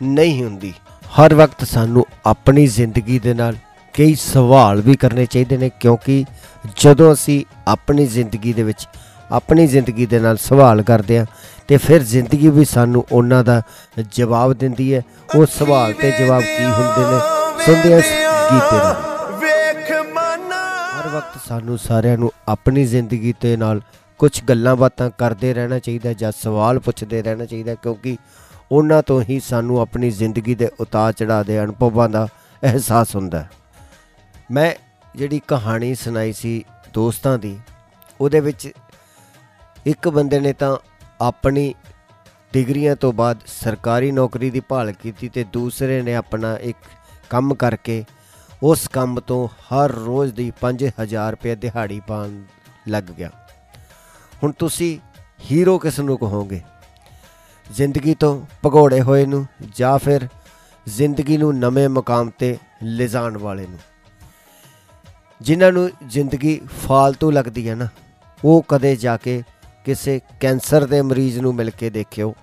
ਨਹੀਂ ਹੁੰਦੀ। ਹਰ ਵਕਤ ਸਾਨੂੰ ਆਪਣੀ ਜ਼ਿੰਦਗੀ ਦੇ ਨਾਲ ਕਈ ਸਵਾਲ ਵੀ ਕਰਨੇ ਚਾਹੀਦੇ ਨੇ ਕਿਉਂਕਿ ਜਦੋਂ ਅਸੀਂ ਆਪਣੀ ਜ਼ਿੰਦਗੀ ਦੇ ਵਿੱਚ ਆਪਣੀ ਜ਼ਿੰਦਗੀ ਦੇ ਨਾਲ ਸਵਾਲ ਕਰਦੇ ਆ ਤੇ ਫਿਰ ਜ਼ਿੰਦਗੀ ਵੀ ਸਾਨੂੰ ਉਹਨਾਂ ਦਾ ਜਵਾਬ ਦਿੰਦੀ ਹੈ। ਉਹ ਸਵਾਲ ਤੇ ਜਵਾਬ ਕੀ ਹੁੰਦੇ ਨੇ ਸੁਣਦੇ ਇਸ ਗੀਤ ਦੇ। ਹਰ ਵਕਤ ਸਾਨੂੰ ਸਾਰਿਆਂ ਨੂੰ ਆਪਣੀ ਜ਼ਿੰਦਗੀ ਤੇ ਨਾਲ ਕੁਝ ਗੱਲਾਂ ਬਾਤਾਂ ਕਰਦੇ ਰਹਿਣਾ ਚਾਹੀਦਾ ਜਾਂ ਸਵਾਲ ਪੁੱਛਦੇ ਰਹਿਣਾ ਚਾਹੀਦਾ ਕਿਉਂਕਿ ਉਹਨਾਂ ਤੋਂ ਹੀ ਸਾਨੂੰ ਆਪਣੀ ਜ਼ਿੰਦਗੀ ਦੇ ਉਤਾਰ ਚੜਾਅ ਦੇ ਅਨੁਭਵਾਂ ਦਾ ਅਹਿਸਾਸ ਹੁੰਦਾ ਮੈਂ ਜਿਹੜੀ ਕਹਾਣੀ ਸੁਣਾਈ ਸੀ ਦੋਸਤਾਂ ਦੀ, ਉਹਦੇ ਵਿੱਚ ਇੱਕ ਬੰਦੇ ਨੇ ਤਾਂ ਆਪਣੀ ਡਿਗਰੀਆਂ ਤੋਂ ਬਾਅਦ ਸਰਕਾਰੀ ਨੌਕਰੀ ਦੀ ਭਾਲ ਕੀਤੀ ਤੇ ਦੂਸਰੇ ਨੇ ਆਪਣਾ ਇੱਕ ਕੰਮ ਕਰਕੇ ਉਸ ਕੰਮ ਤੋਂ ਹਰ ਰੋਜ਼ ਦੀ 5000 ਰੁਪਏ ਦਿਹਾੜੀ ਪਾਣ ਲੱਗ ਗਿਆ। ਹੁਣ ਤੁਸੀਂ ਹੀਰੋ ਕਿਸ ਨੂੰ ਕਹੋਗੇ? ਜ਼ਿੰਦਗੀ ਤੋਂ ਭਗੋੜੇ ਹੋਏ ਨੂੰ ਜਾਂ ਫਿਰ ਜ਼ਿੰਦਗੀ ਨੂੰ ਨਵੇਂ ਮਕਾਮ ਤੇ ਲਿਜਾਣ ਵਾਲੇ ਨੂੰ? ਜਿਨ੍ਹਾਂ ਨੂੰ ਜ਼ਿੰਦਗੀ ਫਾਲਤੂ ਲੱਗਦੀ ਹੈ ਨਾ, ਉਹ ਕਦੇ ਜਾ ਕੇ ਕਿਸੇ ਕੈਂਸਰ ਦੇ ਮਰੀਜ਼ ਨੂੰ ਮਿਲ ਕੇ ਦੇਖਿਓ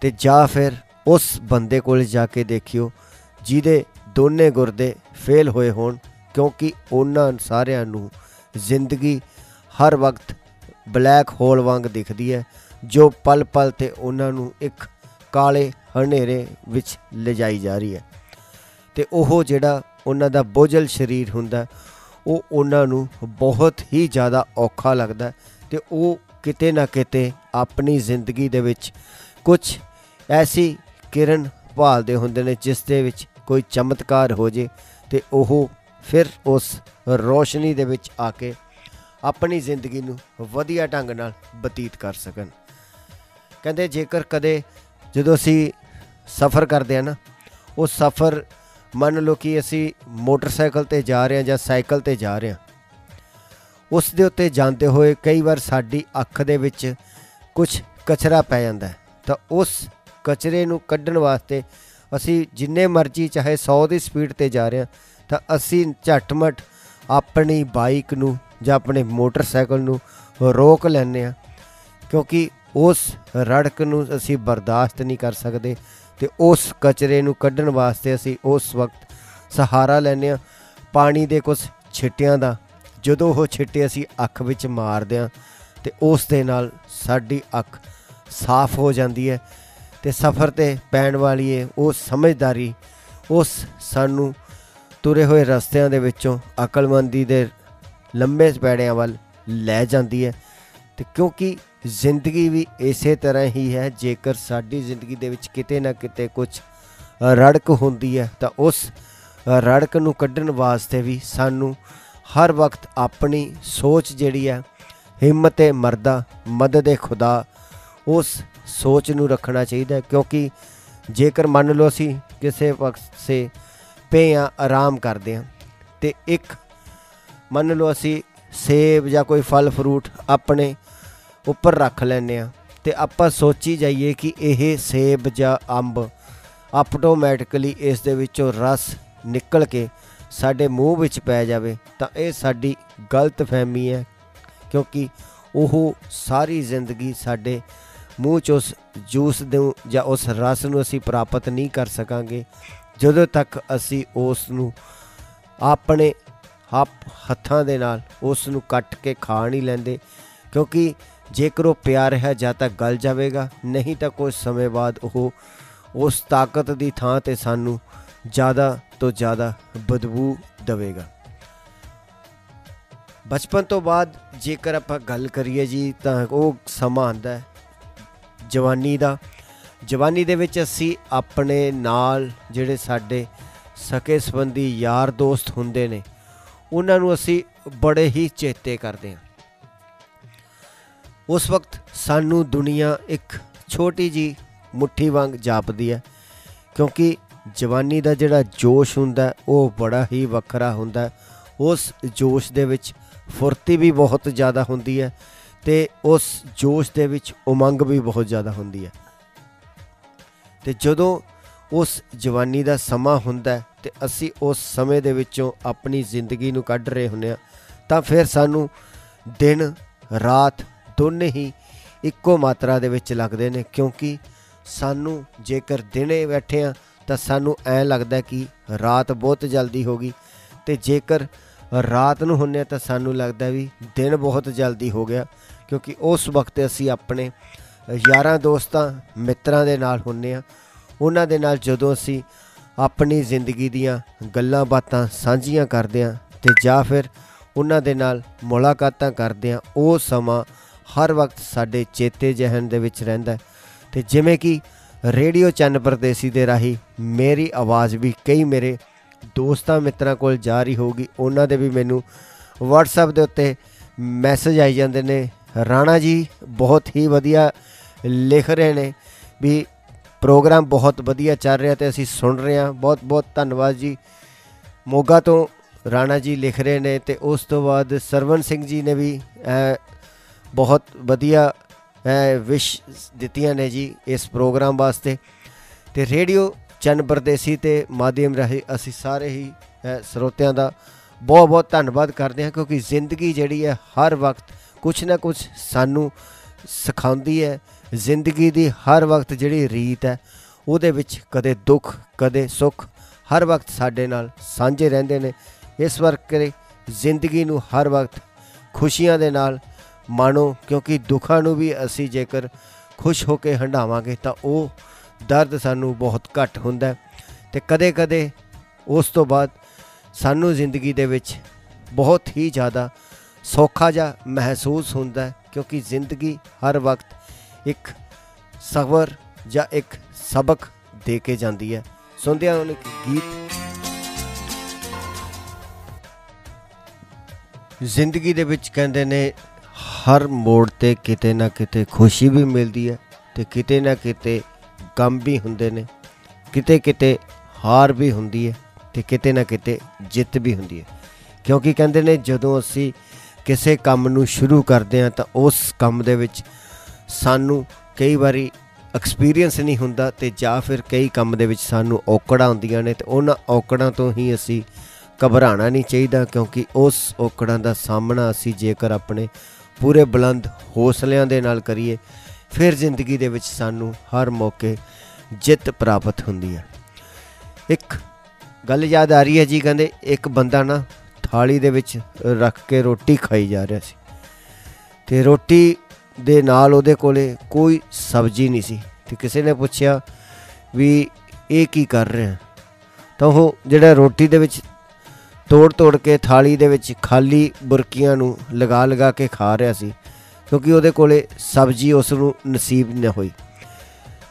ਤੇ ਜਾਂ ਫਿਰ ਉਸ ਬੰਦੇ ਕੋਲ ਜਾ ਕੇ ਦੇਖਿਓ ਜਿਹਦੇ ਦੋਨੇ ਗੁਰਦੇ ਫੇਲ ਹੋਏ ਹੋਣ ਕਿਉਂਕਿ ਉਹਨਾਂ ਸਾਰਿਆਂ ਨੂੰ ਜ਼ਿੰਦਗੀ ਹਰ ਵਕਤ ਬਲੈਕ ਹੋਲ ਵਾਂਗ ਦਿਖਦੀ ਹੈ, ਜੋ ਪਲ ਪਲ ਤੇ ਉਹਨਾਂ ਨੂੰ ਇੱਕ ਕਾਲੇ ਹਨੇਰੇ ਵਿੱਚ ਲਿਜਾਈ ਜਾ ਰਹੀ ਹੈ। ਤੇ ਉਹ ਜਿਹੜਾ ਉਹਨਾਂ ਦਾ ਬੋਝਲ ਸਰੀਰ ਹੁੰਦਾ, ਉਹ ਉਹਨਾਂ ਨੂੰ ਬਹੁਤ ਹੀ ਜ਼ਿਆਦਾ ਔਖਾ ਲੱਗਦਾ ਤੇ ਉਹ ਕਿਤੇ ਨਾ ਕਿਤੇ ਆਪਣੀ ਜ਼ਿੰਦਗੀ ਦੇ ਵਿੱਚ ਕੁਝ ਐਸੀ ਕਿਰਨ ਭਾਲਦੇ ਹੁੰਦੇ ਨੇ ਜਿਸ ਦੇ ਵਿੱਚ ਕੋਈ ਚਮਤਕਾਰ ਹੋ ਜੇ ਤੇ ਉਹ ਫਿਰ ਉਸ ਰੋਸ਼ਨੀ ਦੇ ਵਿੱਚ ਆ ਕੇ ਆਪਣੀ ਜ਼ਿੰਦਗੀ ਨੂੰ ਵਧੀਆ ਢੰਗ ਨਾਲ ਬਤੀਤ ਕਰ ਸਕਣ। ਕਹਿੰਦੇ ਜੇਕਰ ਕਦੇ ਜਦੋਂ ਅਸੀਂ ਸਫ਼ਰ ਕਰਦੇ ਆ ਨਾ, ਉਹ ਸਫ਼ਰ ਮੰਨ ਲਓ ਕਿ ਅਸੀਂ ਮੋਟਰਸਾਈਕਲ ਤੇ ਜਾ ਰਹੇ ਹਾਂ ਜਾਂ ਸਾਈਕਲ ਤੇ ਜਾ ਰਹੇ ਹਾਂ, ਉਸ ਦੇ ਉੱਤੇ ਜਾਂਦੇ ਹੋਏ ਕਈ ਵਾਰ ਸਾਡੀ ਅੱਖ ਦੇ ਵਿੱਚ ਕੁਝ ਕਚਰਾ ਪੈ ਜਾਂਦਾ ਹੈ। ਤਾਂ ਉਸ ਕਚਰੇ ਨੂੰ ਕੱਢਣ ਵਾਸਤੇ ਅਸੀਂ ਜਿੰਨੇ ਮਰਜ਼ੀ ਚਾਹੇ 100 ਦੀ ਸਪੀਡ ਤੇ ਜਾ ਰਹੇ ਹਾਂ, ਤਾਂ ਅਸੀਂ ਝਟਮਟ ਆਪਣੀ ਬਾਈਕ ਨੂੰ ਜਾਂ ਆਪਣੇ ਮੋਟਰਸਾਈਕਲ ਨੂੰ ਰੋਕ ਲੈਂਦੇ ਹਾਂ, ਕਿਉਂਕਿ ਉਸ ਰੜਕ ਨੂੰ ਅਸੀਂ ਬਰਦਾਸ਼ਤ ਨਹੀਂ ਕਰ ਸਕਦੇ ਤੇ ਉਸ ਕਚਰੇ ਨੂੰ ਕੱਢਣ ਵਾਸਤੇ ਅਸੀਂ ਉਸ ਵਕਤ ਸਹਾਰਾ ਲੈਂਦੇ ਹਾਂ, ਪਾਣੀ ਦੇ ਕੁਝ ਛਿੱਟਿਆਂ ਦਾ। ਜਦੋਂ ਉਹ ਛਿੱਟੇ ਅਸੀਂ ਅੱਖ ਵਿੱਚ ਮਾਰਦੇ ਹਾਂ ਤੇ ਉਸ ਦੇ ਨਾਲ ਸਾਡੀ ਅੱਖ ਸਾਫ਼ ਹੋ ਜਾਂਦੀ ਹੈ ਤੇ ਸਫ਼ਰ ਤੇ ਪੈਣ ਵਾਲੀ ਏ ਉਹ ਸਮਝਦਾਰੀ ਉਸ ਸਾਨੂੰ ਤੁਰੇ ਹੋਏ ਰਸਤਿਆਂ ਦੇ ਵਿੱਚੋਂ, ਅਕਲਮੰਦੀ ਦੇ ਲੰਬੇ ਪੈੜਿਆਂ ਵੱਲ ਲੈ ਜਾਂਦੀ ਹੈ ਤੇ ਕਿਉਂਕਿ ਜ਼ਿੰਦਗੀ ਵੀ ਇਸੇ ਤਰ੍ਹਾਂ ਹੀ ਹੈ, ਜੇਕਰ ਸਾਡੀ ਜ਼ਿੰਦਗੀ ਦੇ ਵਿੱਚ ਕਿਤੇ ਨਾ ਕਿਤੇ ਕੁਝ ਰੜਕ ਹੁੰਦੀ ਹੈ, ਤਾਂ ਉਸ ਰੜਕ ਨੂੰ ਕੱਢਣ ਵਾਸਤੇ ਵੀ ਸਾਨੂੰ ਹਰ ਵਕਤ ਆਪਣੀ ਸੋਚ ਜਿਹੜੀ ਹੈ, ਹਿੰਮਤ ਤੇ ਮਰਦਾ, ਮਦਦ ਏ ਖੁਦਾ, ਉਸ ਸੋਚ ਨੂੰ ਰੱਖਣਾ ਚਾਹੀਦਾ ਕਿਉਂਕਿ ਜੇਕਰ ਮੰਨ ਲਓ ਅਸੀਂ ਕਿਸੇ ਵਕਤ ਸੇ ਪਏ ਹਾਂ ਆਰਾਮ ਕਰਦੇ ਹਾਂ ਤੇ ਇੱਕ ਮੰਨ ਲਓ ਅਸੀਂ ਸੇਬ ਜਾਂ ਕੋਈ ਫਲ ਫਰੂਟ ਆਪਣੇ ਉੱਪਰ ਰੱਖ ਲੈਨੇ ਆ ਤੇ ਆਪਾਂ ਸੋਚੀ ਜਾਈਏ ਕਿ ਇਹ ਸੇਬ ਜਾਂ ਅੰਬ ਆਟੋਮੈਟਿਕਲੀ ਇਸ ਦੇ ਵਿੱਚੋਂ ਰਸ ਨਿਕਲ ਕੇ ਸਾਡੇ ਮੂੰਹ ਵਿੱਚ ਪੈ ਜਾਵੇ, ਤਾਂ ਇਹ ਸਾਡੀ ਗਲਤ ਫਹਿਮੀ ਹੈ, ਕਿਉਂਕਿ ਉਹ ਸਾਰੀ ਜ਼ਿੰਦਗੀ ਸਾਡੇ ਮੂੰਹ 'ਚ ਉਸ ਜੂਸ ਦੇ ਜਾਂ ਉਸ ਰਸ ਨੂੰ ਅਸੀਂ ਪ੍ਰਾਪਤ ਨਹੀਂ ਕਰ ਸਕਾਂਗੇ, ਜਦੋਂ ਤੱਕ ਅਸੀਂ ਉਸ ਨੂੰ ਆਪਣੇ ਹੱਥ ਹੱਥਾਂ ਦੇ ਨਾਲ ਉਸ ਨੂੰ ਕੱਟ ਕੇ ਖਾ ਨਹੀਂ ਲੈਂਦੇ, ਕਿਉਂਕਿ ਜੇਕਰ ਉਹ ਪਿਆਰ ਹੈ ਜਾਂ ਤਾਂ ਗਲ ਜਾਵੇਗਾ, ਨਹੀਂ ਤਾਂ ਕੁਝ ਸਮੇਂ ਬਾਅਦ ਉਹ ਉਸ ਤਾਕਤ ਦੀ ਥਾਂ ਤੇ ਸਾਨੂੰ ਜ਼ਿਆਦਾ ਤੋਂ ਜ਼ਿਆਦਾ ਬਦਬੂ ਦੇਵੇਗਾ। ਬਚਪਨ ਤੋਂ ਬਾਅਦ ਜੇਕਰ ਆਪਾਂ ਗੱਲ ਕਰੀਏ ਜੀ, ਤਾਂ ਉਹ ਸਮਾਂ ਆਂਦਾ ਹੈ, ਜਵਾਨੀ ਦਾ। ਜਵਾਨੀ ਦੇ ਵਿੱਚ ਅਸੀਂ ਆਪਣੇ ਨਾਲ ਜਿਹੜੇ ਸਾਡੇ ਸਕੇ ਸੰਬੰਧੀ ਯਾਰ ਦੋਸਤ ਹੁੰਦੇ ਨੇ ਉਹਨਾਂ ਨੂੰ ਅਸੀਂ ਬੜੇ ਹੀ ਚੇਤੇ ਕਰਦੇ ਹਾਂ। ਉਸ ਵਕਤ ਸਾਨੂੰ ਦੁਨੀਆ ਇੱਕ ਛੋਟੀ ਜੀ ਮੁੱਠੀ ਵਾਂਗ ਜਾਪਦੀ ਹੈ, ਕਿਉਂਕਿ ਜਵਾਨੀ ਦਾ ਜਿਹੜਾ ਜੋਸ਼ ਹੁੰਦਾ, ਉਹ ਬੜਾ ਹੀ ਵੱਖਰਾ ਹੁੰਦਾ। ਉਸ ਜੋਸ਼ ਦੇ ਵਿੱਚ ਫੁਰਤੀ ਵੀ ਬਹੁਤ ਜ਼ਿਆਦਾ ਹੁੰਦੀ ਹੈ ਤੇ ਉਸ ਜੋਸ਼ ਦੇ ਵਿੱਚ ਉਮੰਗ ਵੀ ਬਹੁਤ ਜ਼ਿਆਦਾ ਹੁੰਦੀ ਹੈ। ਤੇ ਜਦੋਂ ਉਸ ਜਵਾਨੀ ਦਾ ਸਮਾਂ ਹੁੰਦਾ ਤੇ ਅਸੀਂ ਉਸ ਸਮੇਂ ਦੇ ਵਿੱਚੋਂ ਆਪਣੀ ਜ਼ਿੰਦਗੀ ਨੂੰ ਕੱਢ ਰਹੇ ਹੁੰਨੇ ਆ ਤਾਂ ਫਿਰ ਸਾਨੂੰ ਦਿਨ, ਰਾਤ ਦੋਨੇ ਹੀ ਇੱਕੋ ਮਾਤਰਾ ਦੇ ਵਿੱਚ ਲੱਗਦੇ ਨੇ, ਕਿਉਂਕਿ ਸਾਨੂੰ ਜੇਕਰ ਦਿਨੇ ਬੈਠੇ ਆ ਤਾਂ ਸਾਨੂੰ ਐ ਲੱਗਦਾ ਕਿ ਰਾਤ ਬਹੁਤ ਜਲਦੀ ਹੋ ਗਈ ਤੇ ਜੇਕਰ ਰਾਤ ਨੂੰ ਹੁੰਨੇ ਤਾਂ ਸਾਨੂੰ ਲੱਗਦਾ ਵੀ ਦਿਨ ਬਹੁਤ ਜਲਦੀ ਹੋ ਗਿਆ, ਕਿਉਂਕਿ ਉਸ ਵਕਤ ਅਸੀਂ ਆਪਣੇ ਯਾਰਾਂ ਦੋਸਤਾਂ, ਮਿੱਤਰਾਂ ਦੇ ਨਾਲ ਹੁੰਨੇ ਆ ਉਹਨਾਂ ਦੇ ਨਾਲ ਜਦੋਂ ਅਸੀਂ ਆਪਣੀ ਜ਼ਿੰਦਗੀ ਦੀਆਂ ਗੱਲਾਂ ਬਾਤਾਂ ਸਾਂਝੀਆਂ ਕਰਦੇ ਹਾਂ ਤੇ ਜਾਂ ਫਿਰ ਉਹਨਾਂ ਦੇ ਨਾਲ ਮੁਲਾਕਾਤਾਂ ਕਰਦੇ ਹਾਂ, ਉਹ ਸਮਾਂ ਹਰ ਵਕਤ ਸਾਡੇ ਚੇਤੇ ਜਹਨ ਦੇ ਵਿੱਚ ਰਹਿੰਦਾ ਤੇ ਜਿਵੇਂ ਕਿ ਰੇਡੀਓ ਚੰਨ ਪਰਦੇਸੀ ਦੇ ਰਾਹੀਂ ਮੇਰੀ ਆਵਾਜ਼ ਵੀ ਕਈ ਮੇਰੇ ਦੋਸਤਾਂ ਮਿੱਤਰਾਂ ਕੋਲ ਜਾ ਰਹੀ ਹੋਊਗੀ, ਉਹਨਾਂ ਦੇ ਵੀ ਮੈਨੂੰ WhatsApp ਦੇ ਉੱਤੇ ਮੈਸੇਜ ਆਈ ਜਾਂਦੇ ਨੇ। ਰਾਣਾ ਜੀ ਬਹੁਤ ਹੀ ਵਧੀਆ ਲਿਖ ਰਹੇ ਨੇ ਵੀ ਪ੍ਰੋਗਰਾਮ ਬਹੁਤ ਵਧੀਆ ਚੱਲ ਰਿਹਾ ਤੇ ਅਸੀਂ ਸੁਣ ਰਹੇ ਹਾਂ। ਬਹੁਤ ਬਹੁਤ ਧੰਨਵਾਦ ਜੀ। ਮੋਗਾ ਤੋਂ ਰਾਣਾ ਜੀ ਲਿਖ ਰਹੇ ਨੇ ਤੇ ਉਸ ਤੋਂ ਬਾਅਦ ਸਰਵਨ ਸਿੰਘ ਜੀ ਨੇ ਵੀ ਬਹੁਤ ਵਧੀਆ ਵਿਸ਼ ਦਿੱਤੀਆਂ ਨੇ ਜੀ ਇਸ ਪ੍ਰੋਗਰਾਮ ਵਾਸਤੇ। ਤੇ ਰੇਡੀਓ ਚੰਨ ਪਰਦੇਸੀ ਤੇ ਮਾਧਿਅਮ ਰਹੇ ਅਸੀਂ ਸਾਰੇ ਹੀ ਸਰੋਤਿਆਂ ਦਾ ਬਹੁਤ ਬਹੁਤ ਧੰਨਵਾਦ ਕਰਦੇ ਹਾਂ ਕਿਉਂਕਿ ਜ਼ਿੰਦਗੀ ਜਿਹੜੀ ਹੈ ਹਰ ਵਕਤ ਕੁਝ ਨਾ ਕੁਝ ਸਾਨੂੰ ਸਿਖਾਉਂਦੀ ਹੈ। ਜ਼ਿੰਦਗੀ ਦੀ ਹਰ ਵਕਤ ਜਿਹੜੀ ਰੀਤ ਹੈ, ਉਹਦੇ ਵਿੱਚ ਕਦੇ ਦੁੱਖ, ਕਦੇ ਸੁੱਖ, ਹਰ ਵਕਤ ਸਾਡੇ ਨਾਲ ਸਾਂਝੇ ਰਹਿੰਦੇ ਨੇ। ਇਸ ਕਰਕੇ ਜ਼ਿੰਦਗੀ ਨੂੰ ਹਰ ਵਕਤ ਖੁਸ਼ੀਆਂ ਦੇ ਨਾਲ ਮਾਣੋ, ਕਿਉਂਕਿ ਦੁੱਖਾਂ ਨੂੰ ਵੀ ਅਸੀਂ ਜੇਕਰ ਖੁਸ਼ ਹੋ ਕੇ ਹੰਡਾਵਾਂਗੇ ਤਾਂ ਉਹ ਦਰਦ ਸਾਨੂੰ ਬਹੁਤ ਘੱਟ ਹੁੰਦਾ ਤੇ ਕਦੇ-ਕਦੇ ਉਸ ਤੋਂ ਬਾਅਦ ਸਾਨੂੰ ਜ਼ਿੰਦਗੀ ਦੇ ਵਿੱਚ ਬਹੁਤ ਹੀ ਜ਼ਿਆਦਾ ਸੌਖਾ ਜਿਹਾ ਮਹਿਸੂਸ ਹੁੰਦਾ ਕਿਉਂਕਿ ਜ਼ਿੰਦਗੀ ਹਰ ਵਕਤ ਇੱਕ ਸਬਰ ਜਾਂ ਇੱਕ ਸਬਕ ਦੇ ਕੇ ਜਾਂਦੀ ਹੈ। ਸੁਣਦੇ ਹਾਂ ਇੱਕ ਗੀਤ। ਜ਼ਿੰਦਗੀ ਦੇ ਵਿੱਚ ਕਹਿੰਦੇ ਨੇ, ਹਰ ਮੋੜ ਤੇ ਕਿਤੇ ਨਾ ਕਿਤੇ ਖੁਸ਼ੀ ਵੀ ਮਿਲਦੀ ਹੈ ਤੇ ਕਿਤੇ ਨਾ ਕਿਤੇ ਗਮ ਵੀ ਹੁੰਦੇ ਨੇ। ਕਿਤੇ ਕਿਤੇ ਹਾਰ ਵੀ ਹੁੰਦੀ ਹੈ ਤੇ ਕਿਤੇ ਨਾ ਕਿਤੇ ਜਿੱਤ ਵੀ ਹੁੰਦੀ ਹੈ। ਕਿਉਂਕਿ ਕਹਿੰਦੇ ਨੇ, ਜਦੋਂ ਅਸੀਂ ਕਿਸੇ ਕੰਮ ਨੂੰ ਸ਼ੁਰੂ ਕਰਦੇ ਹਾਂ ਤਾਂ ਉਸ ਕੰਮ ਦੇ ਵਿੱਚ ਸਾਨੂੰ ਕਈ ਵਾਰੀ ਐਕਸਪੀਰੀਅੰਸ ਨਹੀਂ ਹੁੰਦਾ ਤੇ ਜਾਂ ਫਿਰ ਕਈ ਕੰਮ ਦੇ ਵਿੱਚ ਸਾਨੂੰ ਔਕੜਾਂ ਹੁੰਦੀਆਂ ਨੇ ਤੇ ਉਹਨਾਂ ਔਕੜਾਂ ਤੋਂ ਹੀ ਅਸੀਂ ਘਬਰਾਣਾ ਨਹੀਂ ਚਾਹੀਦਾ ਕਿਉਂਕਿ ਉਸ ਔਕੜਾਂ ਦਾ ਸਾਹਮਣਾ ਅਸੀਂ ਜੇਕਰ ਆਪਣੇ ਪੂਰੇ ਬੁਲੰਦ ਹੌਸਲਿਆਂ ਦੇ ਨਾਲ ਕਰੀਏ, ਫਿਰ ਜ਼ਿੰਦਗੀ ਦੇ ਵਿੱਚ ਸਾਨੂੰ ਹਰ ਮੌਕੇ ਜਿੱਤ ਪ੍ਰਾਪਤ ਹੁੰਦੀ ਹੈ। ਇੱਕ ਗੱਲ ਯਾਦ ਆ ਰਹੀ ਹੈ ਜੀ, ਕਹਿੰਦੇ ਇੱਕ ਬੰਦਾ ਨਾ ਥਾਲੀ ਦੇ ਵਿੱਚ ਰੱਖ ਕੇ ਰੋਟੀ ਖਾਈ ਜਾ ਰਿਹਾ ਸੀ ਤੇ ਰੋਟੀ ਦੇ ਨਾਲ ਉਹਦੇ ਕੋਲੇ ਕੋਈ ਸਬਜ਼ੀ ਨਹੀਂ ਸੀ ਤੇ ਕਿਸੇ ਨੇ ਪੁੱਛਿਆ ਵੀ ਇਹ ਕੀ ਕਰ ਰਿਹਾ ਤਾਂ ਉਹ ਜਿਹੜਾ ਰੋਟੀ ਦੇ ਵਿੱਚ ਤੋੜ ਤੋੜ ਕੇ ਥਾਲੀ ਦੇ ਵਿੱਚ ਖਾਲੀ ਬੁਰਕੀਆਂ ਨੂੰ ਲਗਾ ਲਗਾ ਕੇ ਖਾ ਰਿਹਾ ਸੀ, ਕਿਉਂਕਿ ਉਹਦੇ ਕੋਲੇ ਸਬਜ਼ੀ ਉਸ ਨੂੰ ਨਸੀਬ ਨਾ ਹੋਈ।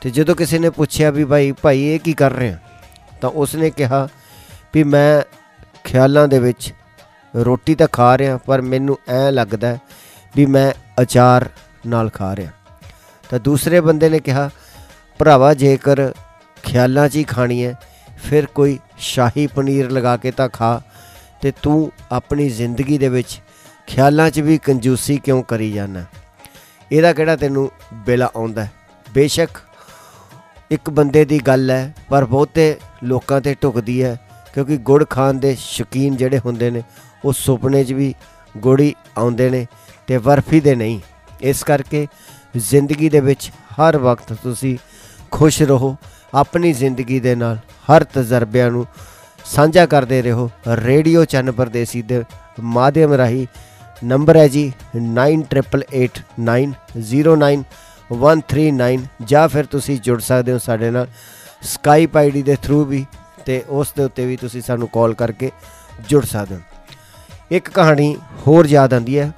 ਤੇ ਜਦੋਂ ਕਿਸੇ ਨੇ ਪੁੱਛਿਆ ਵੀ ਭਾਈ ਭਾਈ ਇਹ ਕੀ ਕਰ ਰਿਹਾ ਤਾਂ ਉਸ ਨੇ ਕਿਹਾ ਵੀ ਮੈਂ ਖਿਆਲਾਂ ਦੇ ਵਿੱਚ ਰੋਟੀ ਤਾਂ ਖਾ ਰਿਹਾ, ਪਰ ਮੈਨੂੰ ਐ ਲੱਗਦਾ ਵੀ ਮੈਂ ਅਚਾਰ ਨਾਲ ਖਾ ਰਿਹਾ। ਤਾਂ ਦੂਸਰੇ ਬੰਦੇ ਨੇ ਕਿਹਾ, ਭਰਾਵਾ, ਜੇਕਰ ਖਿਆਲਾਂ 'ਚ ਹੀ ਖਾਣੀ ਹੈ, ਫਿਰ ਕੋਈ ਸ਼ਾਹੀ ਪਨੀਰ ਲਗਾ ਕੇ ਤਾਂ ਖਾ, ਤੇ ਤੂੰ ਆਪਣੀ ਜ਼ਿੰਦਗੀ ਦੇ ਵਿੱਚ ਖਿਆਲਾਂ 'ਚ ਵੀ ਕੰਜੂਸੀ ਕਿਉਂ ਕਰੀ ਜਾਂਦਾ? ਇਹਦਾ ਕਿਹੜਾ ਤੈਨੂੰ ਬੇਲਾ ਆਉਂਦਾ? ਬੇਸ਼ੱਕ ਇੱਕ ਬੰਦੇ ਦੀ ਗੱਲ ਹੈ, ਪਰ ਬਹੁਤੇ ਲੋਕਾਂ ਤੇ ਢੁਕਦੀ ਹੈ, ਕਿਉਂਕਿ ਗੁੜ ਖਾਣ ਦੇ ਸ਼ੌਕੀਨ ਜਿਹੜੇ ਹੁੰਦੇ ਨੇ, ਉਹ ਸੁਪਨੇ 'ਚ ਵੀ ਗੁੜੀ ਆਉਂਦੇ ਨੇ ਤੇ ਵਰਫ਼ੀ ਦੇ ਨਹੀਂ। ਇਸ ਕਰਕੇ ਜ਼ਿੰਦਗੀ ਦੇ ਵਿੱਚ ਹਰ ਵਕਤ ਤੁਸੀਂ ਖੁਸ਼ ਰਹੋ, ਆਪਣੀ ਜ਼ਿੰਦਗੀ ਦੇ ਨਾਲ ਹਰ ਤਜਰਬਿਆਂ ਨੂੰ ਸਾਂਝਾ ਕਰਦੇ ਰਹੋ। ਰੇਡੀਓ ਚੰਨ ਪਰਦੇਸੀ ਦੇ ਮਾਧਿਅਮ ਰਾਹੀਂ ਨੰਬਰ ਹੈ ਜੀ 9888909139 ਜਾਂ ਫਿਰ ਤੁਸੀਂ ਜੁੜ ਸਕਦੇ ਹੋ ਸਾਡੇ ਨਾਲ ਸਕਾਈਪ ਆਈਡੀ ਦੇ ਥਰੂ ਵੀ ਤੇ ਉਸ ਦੇ ਉੱਤੇ ਵੀ ਤੁਸੀਂ ਸਾਨੂੰ ਕਾਲ ਕਰਕੇ ਜੁੜ ਸਕਦੇ ਹੋ। ਇੱਕ ਕਹਾਣੀ ਹੋਰ ਯਾਦ ਆਉਂਦੀ ਹੈ।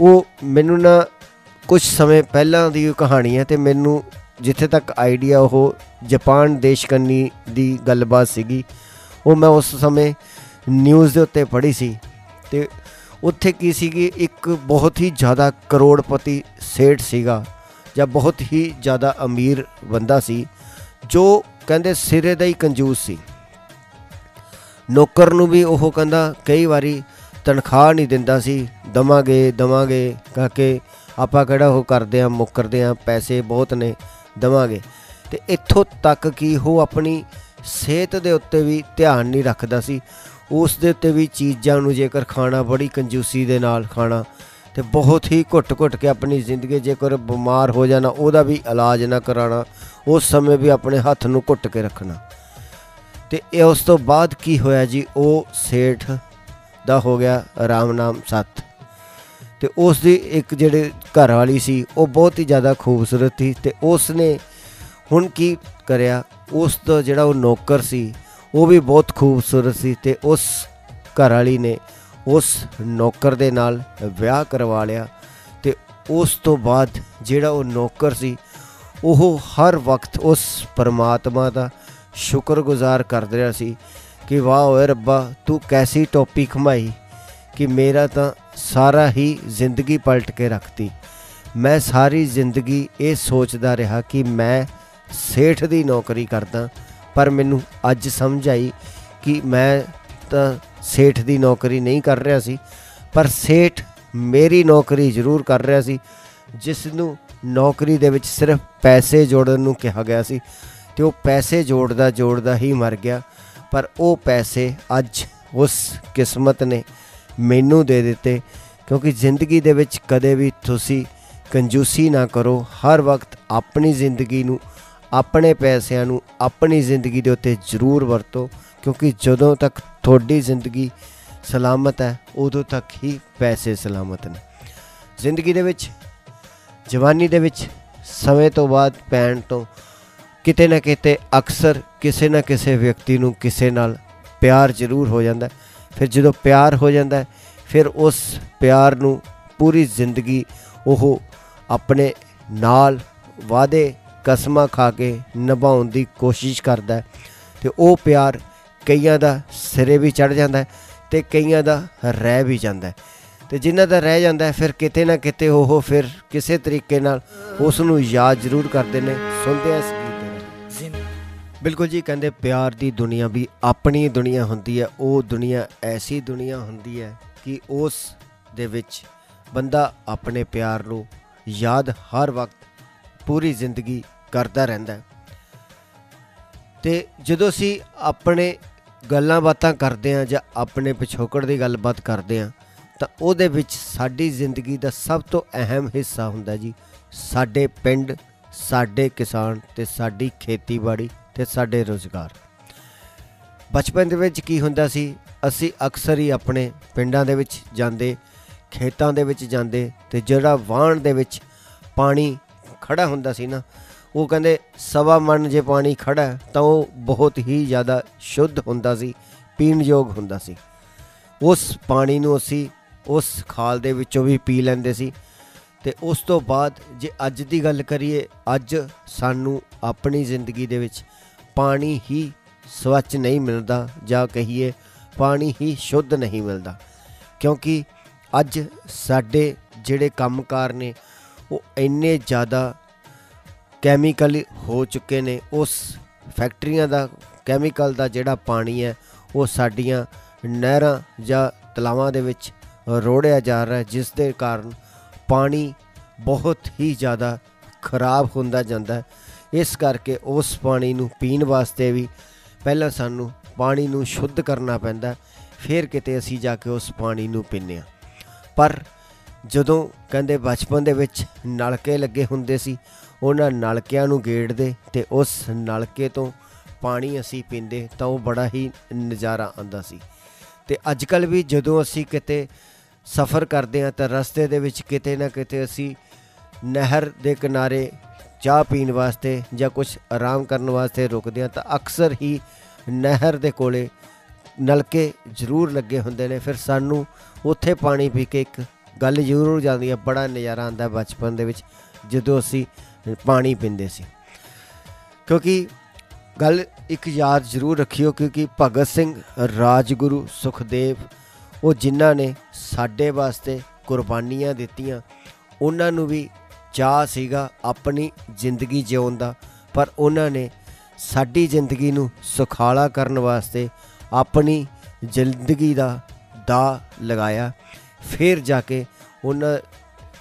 ਉਹ ਮੈਨੂੰ ਨਾ ਕੁਝ ਸਮੇਂ ਪਹਿਲਾਂ ਦੀ ਕਹਾਣੀ ਹੈ ਤੇ ਮੈਨੂੰ ਜਿੱਥੇ ਤੱਕ ਆਈਡੀਆ ਉਹ ਜਾਪਾਨ ਦੇਸ਼ ਕੰਨੀ ਦੀ ਗੱਲਬਾਤ ਸੀਗੀ, ਉਹ ਮੈਂ ਉਸ ਸਮੇਂ ਨਿਊਜ਼ ਦੇ ਉੱਤੇ ਪੜ੍ਹੀ ਸੀ ਤੇ ਉੱਥੇ ਕੀ ਸੀਗੀ ਇੱਕ ਬਹੁਤ ਹੀ ਜ਼ਿਆਦਾ ਕਰੋੜਪਤੀ ਸੇਠ ਸੀਗਾ ਜਾਂ ਬਹੁਤ ਹੀ ਜ਼ਿਆਦਾ ਅਮੀਰ ਬੰਦਾ ਸੀ, ਜੋ ਕਹਿੰਦੇ ਸਿਰੇ ਦਾ ਹੀ ਕੰਜੂਸ ਸੀ। ਨੌਕਰ ਨੂੰ ਵੀ ਉਹ ਕਹਿੰਦਾ ਕਈ ਵਾਰੀ ਤਨਖਾਹ ਨਹੀਂ ਦਿੰਦਾ ਸੀ, ਦਵਾਂਗੇ ਦਵਾਂਗੇ ਕਹਕੇ ਆਪਾਂ ਕਿਹੜਾ ਉਹ ਕਰਦੇ ਆ ਮੁੱਕਰਦੇ ਆ ਪੈਸੇ ਬਹੁਤ ਨੇ, ਦਵਾਂਗੇ। ਤੇ ਇੱਥੋਂ ਤੱਕ ਕਿ ਉਹ ਆਪਣੀ ਸਿਹਤ ਦੇ ਉੱਤੇ ਵੀ ਧਿਆਨ ਨਹੀਂ ਰੱਖਦਾ ਸੀ। ਉਸ ਦੇ ਉੱਤੇ ਵੀ ਚੀਜ਼ਾਂ ਨੂੰ ਜੇਕਰ ਖਾਣਾ, ਬੜੀ ਕੰਜੂਸੀ ਦੇ ਨਾਲ ਖਾਣਾ, ਤੇ ਬਹੁਤ ਹੀ ਘੁੱਟ-ਘੁੱਟ ਕੇ ਆਪਣੀ ਜ਼ਿੰਦਗੀ ਜੇਕਰ ਬਿਮਾਰ ਹੋ ਜਾਣਾ, ਉਹਦਾ ਵੀ ਇਲਾਜ ਨਾ ਕਰਾਣਾ ਉਸ ਸਮੇਂ ਵੀ ਆਪਣੇ ਹੱਥ ਨੂੰ ਘੁੱਟ ਕੇ ਰੱਖਣਾ। ਤੇ ਇਹ ਉਸ ਤੋਂ ਬਾਅਦ ਕੀ ਹੋਇਆ ਜੀ? ਉਹ ਸੇਠ ਦਾ ਹੋ ਗਿਆ ਰਾਮ ਨਾਮ ਸਤ। ਤੇ ਉਸ ਦੀ ਇੱਕ ਜਿਹੜੇ ਘਰ ਵਾਲੀ ਸੀ, ਉਹ ਬਹੁਤ ਹੀ ਜ਼ਿਆਦਾ ਖੂਬਸੂਰਤ ਸੀ ਤੇ ਉਸ ਨੇ ਹੁਣ ਕੀ ਕਰਿਆ, ਉਸ ਦਾ ਜਿਹੜਾ ਉਹ ਨੌਕਰ ਸੀ, ਉਹ ਵੀ ਬਹੁਤ ਖੂਬਸੂਰਤ ਸੀ ਤੇ ਉਸ ਘਰ ਵਾਲੀ ਨੇ ਉਸ ਨੌਕਰ ਦੇ ਨਾਲ ਵਿਆਹ ਕਰਵਾ ਲਿਆ ਤੇ ਉਸ ਤੋਂ ਬਾਅਦ ਜਿਹੜਾ ਉਹ ਨੌਕਰ ਸੀ, ਉਹ ਹਰ ਵਕਤ ਉਸ ਪਰਮਾਤਮਾ ਦਾ ਸ਼ੁਕਰਗੁਜ਼ਾਰ ਕਰ ਰਿਹਾ ਸੀ ਕਿ ਵਾਹ ਓਏ ਰੱਬਾ, ਤੂੰ ਕੈਸੀ ਟੋਪੀ ਖਮਾਈ ਕਿ ਮੇਰਾ ਤਾਂ ਸਾਰਾ ਹੀ ਜ਼ਿੰਦਗੀ ਪਲਟ ਕੇ ਰੱਖਤੀ। ਮੈਂ ਸਾਰੀ ਜ਼ਿੰਦਗੀ ਇਹ ਸੋਚਦਾ ਰਿਹਾ ਕਿ ਮੈਂ ਸੇਠ ਦੀ ਨੌਕਰੀ ਕਰਦਾ, ਪਰ ਮੈਨੂੰ ਅੱਜ ਸਮਝ ਆਈ ਕਿ ਮੈਂ ਤਾਂ ਸੇਠ ਦੀ ਨੌਕਰੀ ਨਹੀਂ ਕਰ ਰਿਹਾ ਸੀ, ਪਰ ਸੇਠ ਮੇਰੀ ਨੌਕਰੀ ਜ਼ਰੂਰ ਕਰ ਰਿਹਾ ਸੀ ਜਿਸ ਨੂੰ ਨੌਕਰੀ ਦੇ ਵਿੱਚ ਸਿਰਫ ਪੈਸੇ ਜੋੜਨ ਨੂੰ ਕਿਹਾ ਗਿਆ ਸੀ, ਤੇ ਉਹ ਪੈਸੇ ਜੋੜਦਾ ਜੋੜਦਾ ਹੀ ਮਰ ਗਿਆ, ਪਰ ਉਹ ਪੈਸੇ ਅੱਜ ਉਸ ਕਿਸਮਤ ਨੇ ਮੈਨੂੰ ਦੇ ਦਿੱਤੇ, ਕਿਉਂਕਿ ਜ਼ਿੰਦਗੀ ਦੇ ਵਿੱਚ ਕਦੇ ਵੀ ਤੁਸੀਂ ਕੰਜੂਸੀ ਨਾ ਕਰੋ। ਹਰ ਵਕਤ ਆਪਣੀ ਜ਼ਿੰਦਗੀ ਨੂੰ, ਆਪਣੇ ਪੈਸਿਆਂ ਨੂੰ ਆਪਣੀ ਜ਼ਿੰਦਗੀ ਦੇ ਉੱਤੇ ਜ਼ਰੂਰ ਵਰਤੋ, ਕਿਉਂਕਿ ਜਦੋਂ ਤੱਕ ਤੁਹਾਡੀ ਜ਼ਿੰਦਗੀ ਸਲਾਮਤ ਹੈ, ਉਦੋਂ ਤੱਕ ਹੀ ਪੈਸੇ ਸਲਾਮਤ ਨੇ। ਜ਼ਿੰਦਗੀ ਦੇ ਵਿੱਚ, ਜਵਾਨੀ ਦੇ ਵਿੱਚ ਸਮੇਂ ਤੋਂ ਬਾਅਦ ਪੈਣ ਤੋਂ ਕਿਤੇ ਨਾ ਕਿਤੇ ਅਕਸਰ ਕਿਸੇ ਨਾ ਕਿਸੇ ਵਿਅਕਤੀ ਨੂੰ ਕਿਸੇ ਨਾਲ ਪਿਆਰ ਜ਼ਰੂਰ ਹੋ ਜਾਂਦਾ ਫਿਰ ਜਦੋਂ ਪਿਆਰ ਹੋ ਜਾਂਦਾ ਫਿਰ ਉਸ ਪਿਆਰ ਨੂੰ ਪੂਰੀ ਜ਼ਿੰਦਗੀ ਉਹ ਆਪਣੇ ਨਾਲ ਵਾਅਦੇ ਕਸਮਾਂ ਖਾ ਕੇ ਨਿਭਾਉਣ ਦੀ ਕੋਸ਼ਿਸ਼ ਕਰਦਾ ਤੇ ਉਹ ਪਿਆਰ ਕਈਆਂ ਦਾ ਸਿਰੇ ਵੀ ਚੜ ਜਾਂਦਾ ਤੇ ਕਈਆਂ ਦਾ ਰਹਿ ਵੀ ਜਾਂਦਾ ਤੇ ਜਿਨ੍ਹਾਂ ਦਾ ਰਹਿ ਜਾਂਦਾ ਫਿਰ ਕਿਤੇ ਨਾ ਕਿਤੇ ਉਹ ਫਿਰ ਕਿਸੇ ਤਰੀਕੇ ਨਾਲ ਉਸ ਨੂੰ ਯਾਦ ਜ਼ਰੂਰ ਕਰਦੇ ਨੇ, ਸੁਣਦੇ ਆ ਇਸ ਬਿਲਕੁਲ ਜੀ, ਕਹਿੰਦੇ ਪਿਆਰ ਦੀ ਦੁਨੀਆ ਵੀ ਆਪਣੀ ਦੁਨੀਆ ਹੁੰਦੀ ਹੈ, ਉਹ ਦੁਨੀਆ ਐਸੀ ਦੁਨੀਆ ਹੁੰਦੀ ਹੈ ਕਿ ਉਸ ਦੇ ਵਿੱਚ ਬੰਦਾ ਆਪਣੇ ਪਿਆਰ ਨੂੰ ਯਾਦ ਹਰ ਵਕਤ ਪੂਰੀ ਜ਼ਿੰਦਗੀ ਕਰਦਾ ਰਹਿੰਦਾ ਹੈ। ਤੇ ਜਦੋਂ ਅਸੀਂ ਆਪਣੇ ਗੱਲਾਂ ਬਾਤਾਂ ਕਰਦੇ ਆ ਜਾਂ ਆਪਣੇ ਪਿਛੋਕੜ ਦੀ ਗੱਲਬਾਤ ਕਰਦੇ ਆ ਤਾਂ ਉਹਦੇ ਵਿੱਚ ਸਾਡੀ ਜ਼ਿੰਦਗੀ ਦਾ ਸਭ ਤੋਂ ਅਹਿਮ ਹਿੱਸਾ ਹੁੰਦਾ ਜੀ, ਸਾਡੇ ਪਿੰਡ, ਸਾਡੇ ਕਿਸਾਨ ਤੇ ਸਾਡੀ ਖੇਤੀਬਾੜੀ। ਤੇ ਸਾਡੇ ਰੋਜ਼ਗਾਰ। ਬਚਪਨ ਦੇ ਵਿੱਚ ਕੀ ਹੁੰਦਾ ਸੀ? ਅਸੀਂ ਅਕਸਰ ਹੀ ਆਪਣੇ ਪਿੰਡਾਂ ਦੇ ਵਿੱਚ ਜਾਂਦੇ, ਖੇਤਾਂ ਦੇ ਵਿੱਚ ਜਾਂਦੇ ਤੇ ਜਿਹੜਾ ਵਾਹਣ ਦੇ ਵਿੱਚ ਪਾਣੀ ਖੜਾ ਹੁੰਦਾ ਸੀ ਨਾ, ਉਹ ਕਹਿੰਦੇ ਸਵਾ ਮਨ ਜੇ ਪਾਣੀ ਖੜਾ ਤਾਂ ਉਹ ਬਹੁਤ ਹੀ ਜ਼ਿਆਦਾ ਸ਼ੁੱਧ ਹੁੰਦਾ ਸੀ ਪੀਣ ਯੋਗ ਹੁੰਦਾ ਸੀ। ਉਸ ਪਾਣੀ ਨੂੰ ਅਸੀਂ ਉਸ ਖਾਲ ਦੇ ਵਿੱਚੋਂ ਵੀ ਪੀ ਲੈਂਦੇ ਸੀ ਤੇ ਉਸ ਤੋਂ ਬਾਅਦ ਜੇ ਅੱਜ ਦੀ ਗੱਲ ਕਰੀਏ, ਅੱਜ ਸਾਨੂੰ ਆਪਣੀ ਜ਼ਿੰਦਗੀ ਦੇ ਵਿੱਚ ਪਾਣੀ ਹੀ ਸਵੱਛ ਨਹੀਂ ਮਿਲਦਾ, ਜਾਂ ਕਹੀਏ ਪਾਣੀ ਹੀ ਸ਼ੁੱਧ ਨਹੀਂ ਮਿਲਦਾ। ਕਿਉਂਕਿ ਅੱਜ ਸਾਡੇ ਜਿਹੜੇ ਕੰਮਕਾਰ ਨੇ, ਉਹ ਇੰਨੇ ਜ਼ਿਆਦਾ ਕੈਮੀਕਲ ਹੋ ਚੁੱਕੇ ਨੇ, ਉਸ ਫੈਕਟਰੀਆਂ ਦਾ ਕੈਮੀਕਲ ਦਾ ਜਿਹੜਾ ਪਾਣੀ ਹੈ, ਉਹ ਸਾਡੀਆਂ ਨਹਿਰਾਂ ਜਾਂ ਤਲਾਵਾਂ ਦੇ ਵਿੱਚ ਰੋੜਿਆ ਜਾ ਰਿਹਾ, ਜਿਸ ਦੇ ਕਾਰਨ ਪਾਣੀ ਬਹੁਤ ਹੀ ਜ਼ਿਆਦਾ ਖਰਾਬ ਹੁੰਦਾ ਜਾਂਦਾ ਇਸ ਕਰਕੇ ਉਸ ਪਾਣੀ ਨੂੰ ਪੀਣ ਵਾਸਤੇ ਵੀ ਪਹਿਲਾਂ ਸਾਨੂੰ ਪਾਣੀ ਨੂੰ ਸ਼ੁੱਧ ਕਰਨਾ ਪੈਂਦਾ, ਫਿਰ ਕਿਤੇ ਅਸੀਂ ਜਾ ਕੇ ਉਸ ਪਾਣੀ ਨੂੰ ਪੀਂਦੇ ਆ ਪਰ ਜਦੋਂ ਕਹਿੰਦੇ ਬਚਪਨ ਦੇ ਵਿੱਚ ਨਲਕੇ ਲੱਗੇ ਹੁੰਦੇ ਸੀ, ਉਹਨਾਂ ਨਲਕਿਆਂ ਨੂੰ ਗੇੜਦੇ ਤੇ ਉਸ ਨਲਕੇ ਤੋਂ ਪਾਣੀ ਅਸੀਂ ਪੀਂਦੇ ਤਾਂ ਉਹ ਬੜਾ ਹੀ ਨਜ਼ਾਰਾ ਆਉਂਦਾ ਸੀ। ਤੇ ਅੱਜ ਕੱਲ ਵੀ ਜਦੋਂ ਅਸੀਂ ਕਿਤੇ ਸਫ਼ਰ ਕਰਦੇ ਆ ਤਾਂ ਰਸਤੇ ਦੇ ਵਿੱਚ ਕਿਤੇ ਨਾ ਕਿਤੇ ਅਸੀਂ ਨਹਿਰ ਦੇ ਕਿਨਾਰੇ ਚਾਹ ਪੀਣ ਵਾਸਤੇ ਜਾਂ ਕੁਝ ਆਰਾਮ ਕਰਨ ਵਾਸਤੇ ਰੁਕਦੇ ਆ ਤਾਂ ਅਕਸਰ ਹੀ ਨਹਿਰ ਦੇ ਕੋਲੇ ਨਲਕੇ ਜ਼ਰੂਰ ਲੱਗੇ ਹੁੰਦੇ ਨੇ। ਫਿਰ ਸਾਨੂੰ ਉੱਥੇ ਪਾਣੀ ਪੀ ਕੇ ਇੱਕ ਗੱਲ ਜ਼ਰੂਰ ਜਾਂਦੀ ਹੈ, ਬੜਾ ਨਜ਼ਾਰਾ ਆਉਂਦਾ ਬਚਪਨ ਦੇ ਵਿੱਚ, ਜਦੋਂ ਅਸੀਂ ਪਾਣੀ ਪੀਂਦੇ ਸੀ। ਕਿਉਂਕਿ ਗੱਲ ਇੱਕ ਯਾਦ ਜ਼ਰੂਰ ਰੱਖਿਓ ਕਿਉਂਕਿ ਭਗਤ ਸਿੰਘ, ਰਾਜਗੁਰੂ, ਸੁਖਦੇਵ, ਉਹ ਜਿਨ੍ਹਾਂ ਨੇ ਸਾਡੇ ਵਾਸਤੇ ਕੁਰਬਾਨੀਆਂ ਦਿੱਤੀਆਂ, ਉਹਨਾਂ ਨੂੰ ਵੀ ਚਾਹ ਸੀਗਾ ਆਪਣੀ ਜ਼ਿੰਦਗੀ ਜਿਉਣ ਦਾ, ਪਰ ਉਹਨਾਂ ਨੇ ਸਾਡੀ ਜ਼ਿੰਦਗੀ ਨੂੰ ਸੁਖਾਲਾ ਕਰਨ ਵਾਸਤੇ ਆਪਣੀ ਜ਼ਿੰਦਗੀ ਦਾ ਦਾ ਲਗਾਇਆ। ਫਿਰ ਜਾ ਕੇ ਉਹਨਾਂ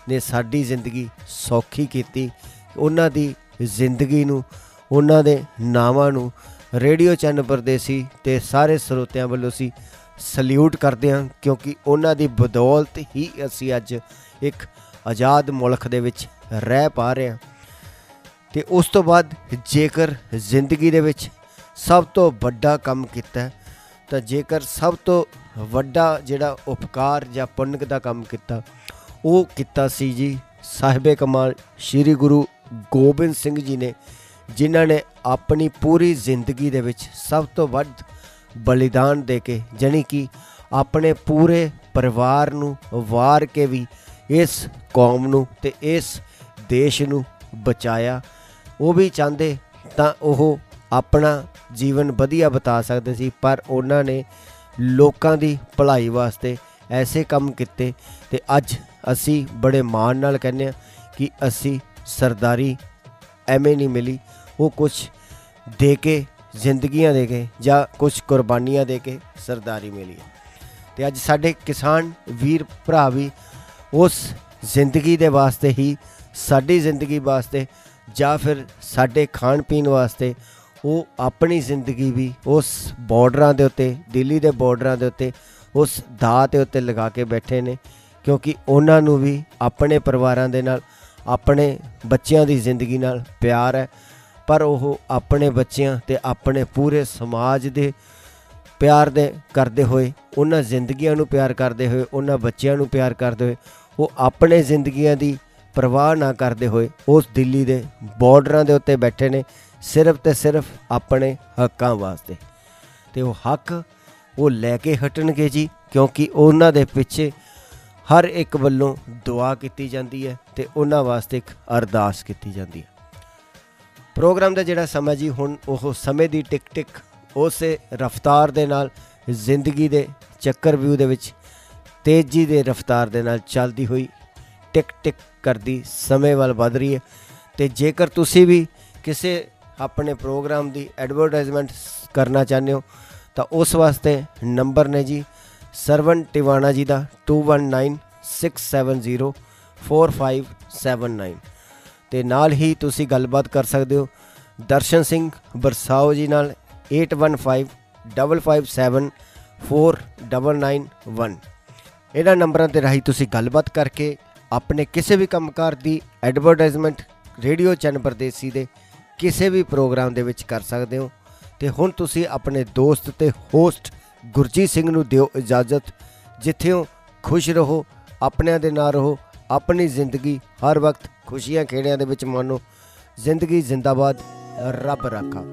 ਨੇ ਸਾਡੀ ਜ਼ਿੰਦਗੀ ਸੌਖੀ ਕੀਤੀ। ਉਹਨਾਂ ਦੀ ਜ਼ਿੰਦਗੀ ਨੂੰ, ਉਹਨਾਂ ਦੇ ਨਾਵਾਂ ਨੂੰ ਰੇਡੀਓ ਚੈਨਲ ਪਰਦੇਸੀ ਤੇ ਸਾਰੇ ਸਰੋਤਿਆਂ ਵੱਲੋਂ ਸੀ ਸਲੂਟ ਕਰਦੇ ਹਾਂ, ਕਿਉਂਕਿ ਉਹਨਾਂ ਦੀ ਬਦੌਲਤ ਹੀ ਅਸੀਂ ਅੱਜ ਇੱਕ ਆਜ਼ਾਦ ਮੁਲਕ ਦੇ ਵਿੱਚ ਰਹਿ ਪਾ ਰਹੇ ਹਾਂ। ਤੇ ਉਸ ਤੋਂ ਬਾਅਦ ਜੇਕਰ ਜ਼ਿੰਦਗੀ ਦੇ ਵਿੱਚ ਸਭ ਤੋਂ ਵੱਡਾ ਕੰਮ ਕੀਤਾ ਤਾਂ ਜੇਕਰ ਸਭ ਤੋਂ ਵੱਡਾ ਜਿਹੜਾ ਉਪਕਾਰ ਜਾਂ ਪੁੰਨਕ ਦਾ ਕੰਮ ਕੀਤਾ, ਉਹ ਕੀਤਾ ਸੀ ਜੀ ਸਾਹਿਬੇ ਕਮਾਲ ਸ੍ਰੀ ਗੁਰੂ ਗੋਬਿੰਦ ਸਿੰਘ ਜੀ ਨੇ, ਜਿਨ੍ਹਾਂ ਨੇ ਆਪਣੀ ਪੂਰੀ ਜ਼ਿੰਦਗੀ ਦੇ ਵਿੱਚ ਸਭ ਤੋਂ ਵੱਧ ਬਲੀਦਾਨ ਦੇ ਕੇ ਜਾਨੀ ਕਿ ਆਪਣੇ ਪੂਰੇ ਪਰਿਵਾਰ ਨੂੰ ਵਾਰ ਕੇ ਵੀ ਇਸ ਕੌਮ ਨੂੰ ਤੇ ਇਸ ਦੇਸ਼ ਨੂੰ ਬਚਾਇਆ, ਉਹ ਵੀ ਚਾਹੁੰਦੇ ਤਾਂ ਉਹ ਆਪਣਾ ਜੀਵਨ ਵਧੀਆ ਬਤਾ ਸਕਦੇ ਸੀ, ਪਰ ਉਹਨਾਂ ਨੇ ਲੋਕਾਂ ਦੀ ਭਲਾਈ ਵਾਸਤੇ ਐਸੇ ਕੰਮ ਕੀਤੇ ਤੇ ਅੱਜ ਅਸੀਂ ਬੜੇ ਮਾਣ ਨਾਲ ਕਹਿੰਦੇ ਆ ਕਿ ਅਸੀਂ ਸਰਦਾਰੀ ਐਵੇਂ ਨਹੀਂ ਮਿਲੀ। ਉਹ ਕੁਝ ਦੇ ਕੇ ਜ਼ਿੰਦਗੀਆਂ ਦੇ ਕੇ ਜਾਂ ਕੁਝ ਕੁਰਬਾਨੀਆਂ ਦੇ ਕੇ ਸਰਦਾਰੀ ਮਿਲੀ ਤੇ ਅੱਜ ਸਾਡੇ ਕਿਸਾਨ ਵੀਰ ਭਰਾ ਵੀ ਉਸ ਜ਼ਿੰਦਗੀ ਦੇ ਵਾਸਤੇ ਹੀ ਸਾਡੀ ਜ਼ਿੰਦਗੀ ਵਾਸਤੇ ਜਾਂ ਫਿਰ ਸਾਡੇ ਖਾਣ ਪੀਣ ਵਾਸਤੇ, ਉਹ ਆਪਣੀ ਜ਼ਿੰਦਗੀ ਵੀ ਉਸ ਬਾਰਡਰਾਂ ਦੇ ਉੱਤੇ, ਦਿੱਲੀ ਦੇ ਬਾਰਡਰਾਂ ਦੇ ਉੱਤੇ, ਉਸ ਦਾਅ ਤੇ ਉੱਤੇ ਲਗਾ ਕੇ ਬੈਠੇ ਨੇ। ਕਿਉਂਕਿ ਉਹਨਾਂ ਨੂੰ ਵੀ ਆਪਣੇ ਪਰਿਵਾਰਾਂ ਦੇ ਨਾਲ, ਆਪਣੇ ਬੱਚਿਆਂ ਦੀ ਜ਼ਿੰਦਗੀ ਨਾਲ ਪਿਆਰ ਹੈ। ਪਰ ਉਹ ਆਪਣੇ ਬੱਚਿਆਂ ਤੇ ਆਪਣੇ ਪੂਰੇ ਸਮਾਜ ਦੇ ਪਿਆਰ ਦੇ ਕਰਦੇ ਹੋਏ, ਉਹਨਾਂ ਜ਼ਿੰਦਗੀਆਂ ਨੂੰ ਪਿਆਰ ਕਰਦੇ ਹੋਏ, ਉਹਨਾਂ ਬੱਚਿਆਂ ਨੂੰ ਪਿਆਰ ਕਰਦੇ ਹੋਏ, ਉਹ ਆਪਣੇ ਜ਼ਿੰਦਗੀਆਂ ਦੀ ਪਰਵਾਹ ਨਾ ਕਰਦੇ ਹੋਏ ਉਸ ਦਿੱਲੀ ਦੇ ਬਾਰਡਰਾਂ ਦੇ ਉੱਤੇ ਬੈਠੇ ਨੇ ਸਿਰਫ ਤੇ ਸਿਰਫ ਆਪਣੇ ਹੱਕਾਂ ਵਾਸਤੇ। ਤੇ ਉਹ ਹੱਕ ਉਹ ਲੈ ਕੇ ਹਟਣਗੇ ਜੀ, ਕਿਉਂਕਿ ਉਹਨਾਂ ਦੇ ਪਿੱਛੇ ਹਰ ਇੱਕ ਵੱਲੋਂ ਦੁਆ ਕੀਤੀ ਜਾਂਦੀ ਹੈ ਤੇ ਉਹਨਾਂ ਵਾਸਤੇ ਇੱਕ ਅਰਦਾਸ ਕੀਤੀ ਜਾਂਦੀ ਹੈ। ਪ੍ਰੋਗਰਾਮ ਦਾ ਜਿਹੜਾ ਸਮਾਂ ਜੀ, ਹੁਣ ਉਹ ਸਮੇਂ ਦੀ ਟਿਕ ਟਿਕ ਉਸੇ ਰਫ਼ਤਾਰ ਦੇ ਨਾਲ ਜ਼ਿੰਦਗੀ ਦੇ ਚੱਕਰ ਵਿਊ ਦੇ ਵਿੱਚ ਤੇਜ਼ੀ ਦੇ ਰਫ਼ਤਾਰ ਦੇ ਨਾਲ ਚੱਲਦੀ ਹੋਈ ਟਿਕ ਟਿਕ ਕਰਦੀ ਸਮੇਂ ਵੱਲ ਵਧ ਰਹੀ ਹੈ। ਤੇ ਜੇਕਰ ਤੁਸੀਂ ਵੀ ਕਿਸੇ ਆਪਣੇ ਪ੍ਰੋਗਰਾਮ ਦੀ ਐਡਵਰਟਾਈਜ਼ਮੈਂਟ ਕਰਨਾ ਚਾਹੁੰਦੇ ਹੋ, ਤਾਂ ਉਸ ਵਾਸਤੇ ਨੰਬਰ ਨੇ ਜੀ ਸਰਵਨ ਟਿਵਾਣਾ ਜੀ ਦਾ 2196704579 ਤੇ ਨਾਲ ਹੀ ਤੁਸੀਂ ਗੱਲਬਾਤ ਕਰ ਸਕਦੇ ਹੋ ਦਰਸ਼ਨ ਸਿੰਘ ਬਰਸਾਓ ਜੀ ਨਾਲ 8155574991 ਇਹਨਾਂ ਨੰਬਰਾਂ ਤੇ ਰਾਹੀਂ ਤੁਸੀਂ ਗੱਲਬਾਤ ਕਰਕੇ ਆਪਣੇ ਕਿਸੇ ਵੀ ਕੰਮਕਾਰ ਦੀ ਐਡਵਰਟਾਈਜ਼ਮੈਂਟ ਰੇਡੀਓ ਚੈਨਲ ਪਰਦੇਸੀ ਦੇ ਕਿਸੇ ਵੀ ਪ੍ਰੋਗਰਾਮ ਦੇ ਵਿੱਚ ਕਰ ਸਕਦੇ ਹੋ। ਤੇ ਹੁਣ ਤੁਸੀਂ ਆਪਣੇ ਦੋਸਤ ਤੇ ਹੋਸਟ ਗੁਰਜੀਤ ਸਿੰਘ ਨੂੰ ਦਿਓ ਇਜਾਜ਼ਤ। ਜਿੱਥੇ ਹੋ ਖੁਸ਼ ਰਹੋ, ਆਪਣਿਆਂ ਦੇ ਨਾਲ ਰਹੋ, ਆਪਣੀ ਜ਼ਿੰਦਗੀ ਹਰ ਵਕਤ ਖੁਸ਼ੀਆਂ ਖੇੜਿਆਂ ਦੇ ਵਿੱਚ ਮਾਣੋ। ਜ਼ਿੰਦਗੀ ਜ਼ਿੰਦਾਬਾਦ, ਰੱਬ ਰਾਖਾ।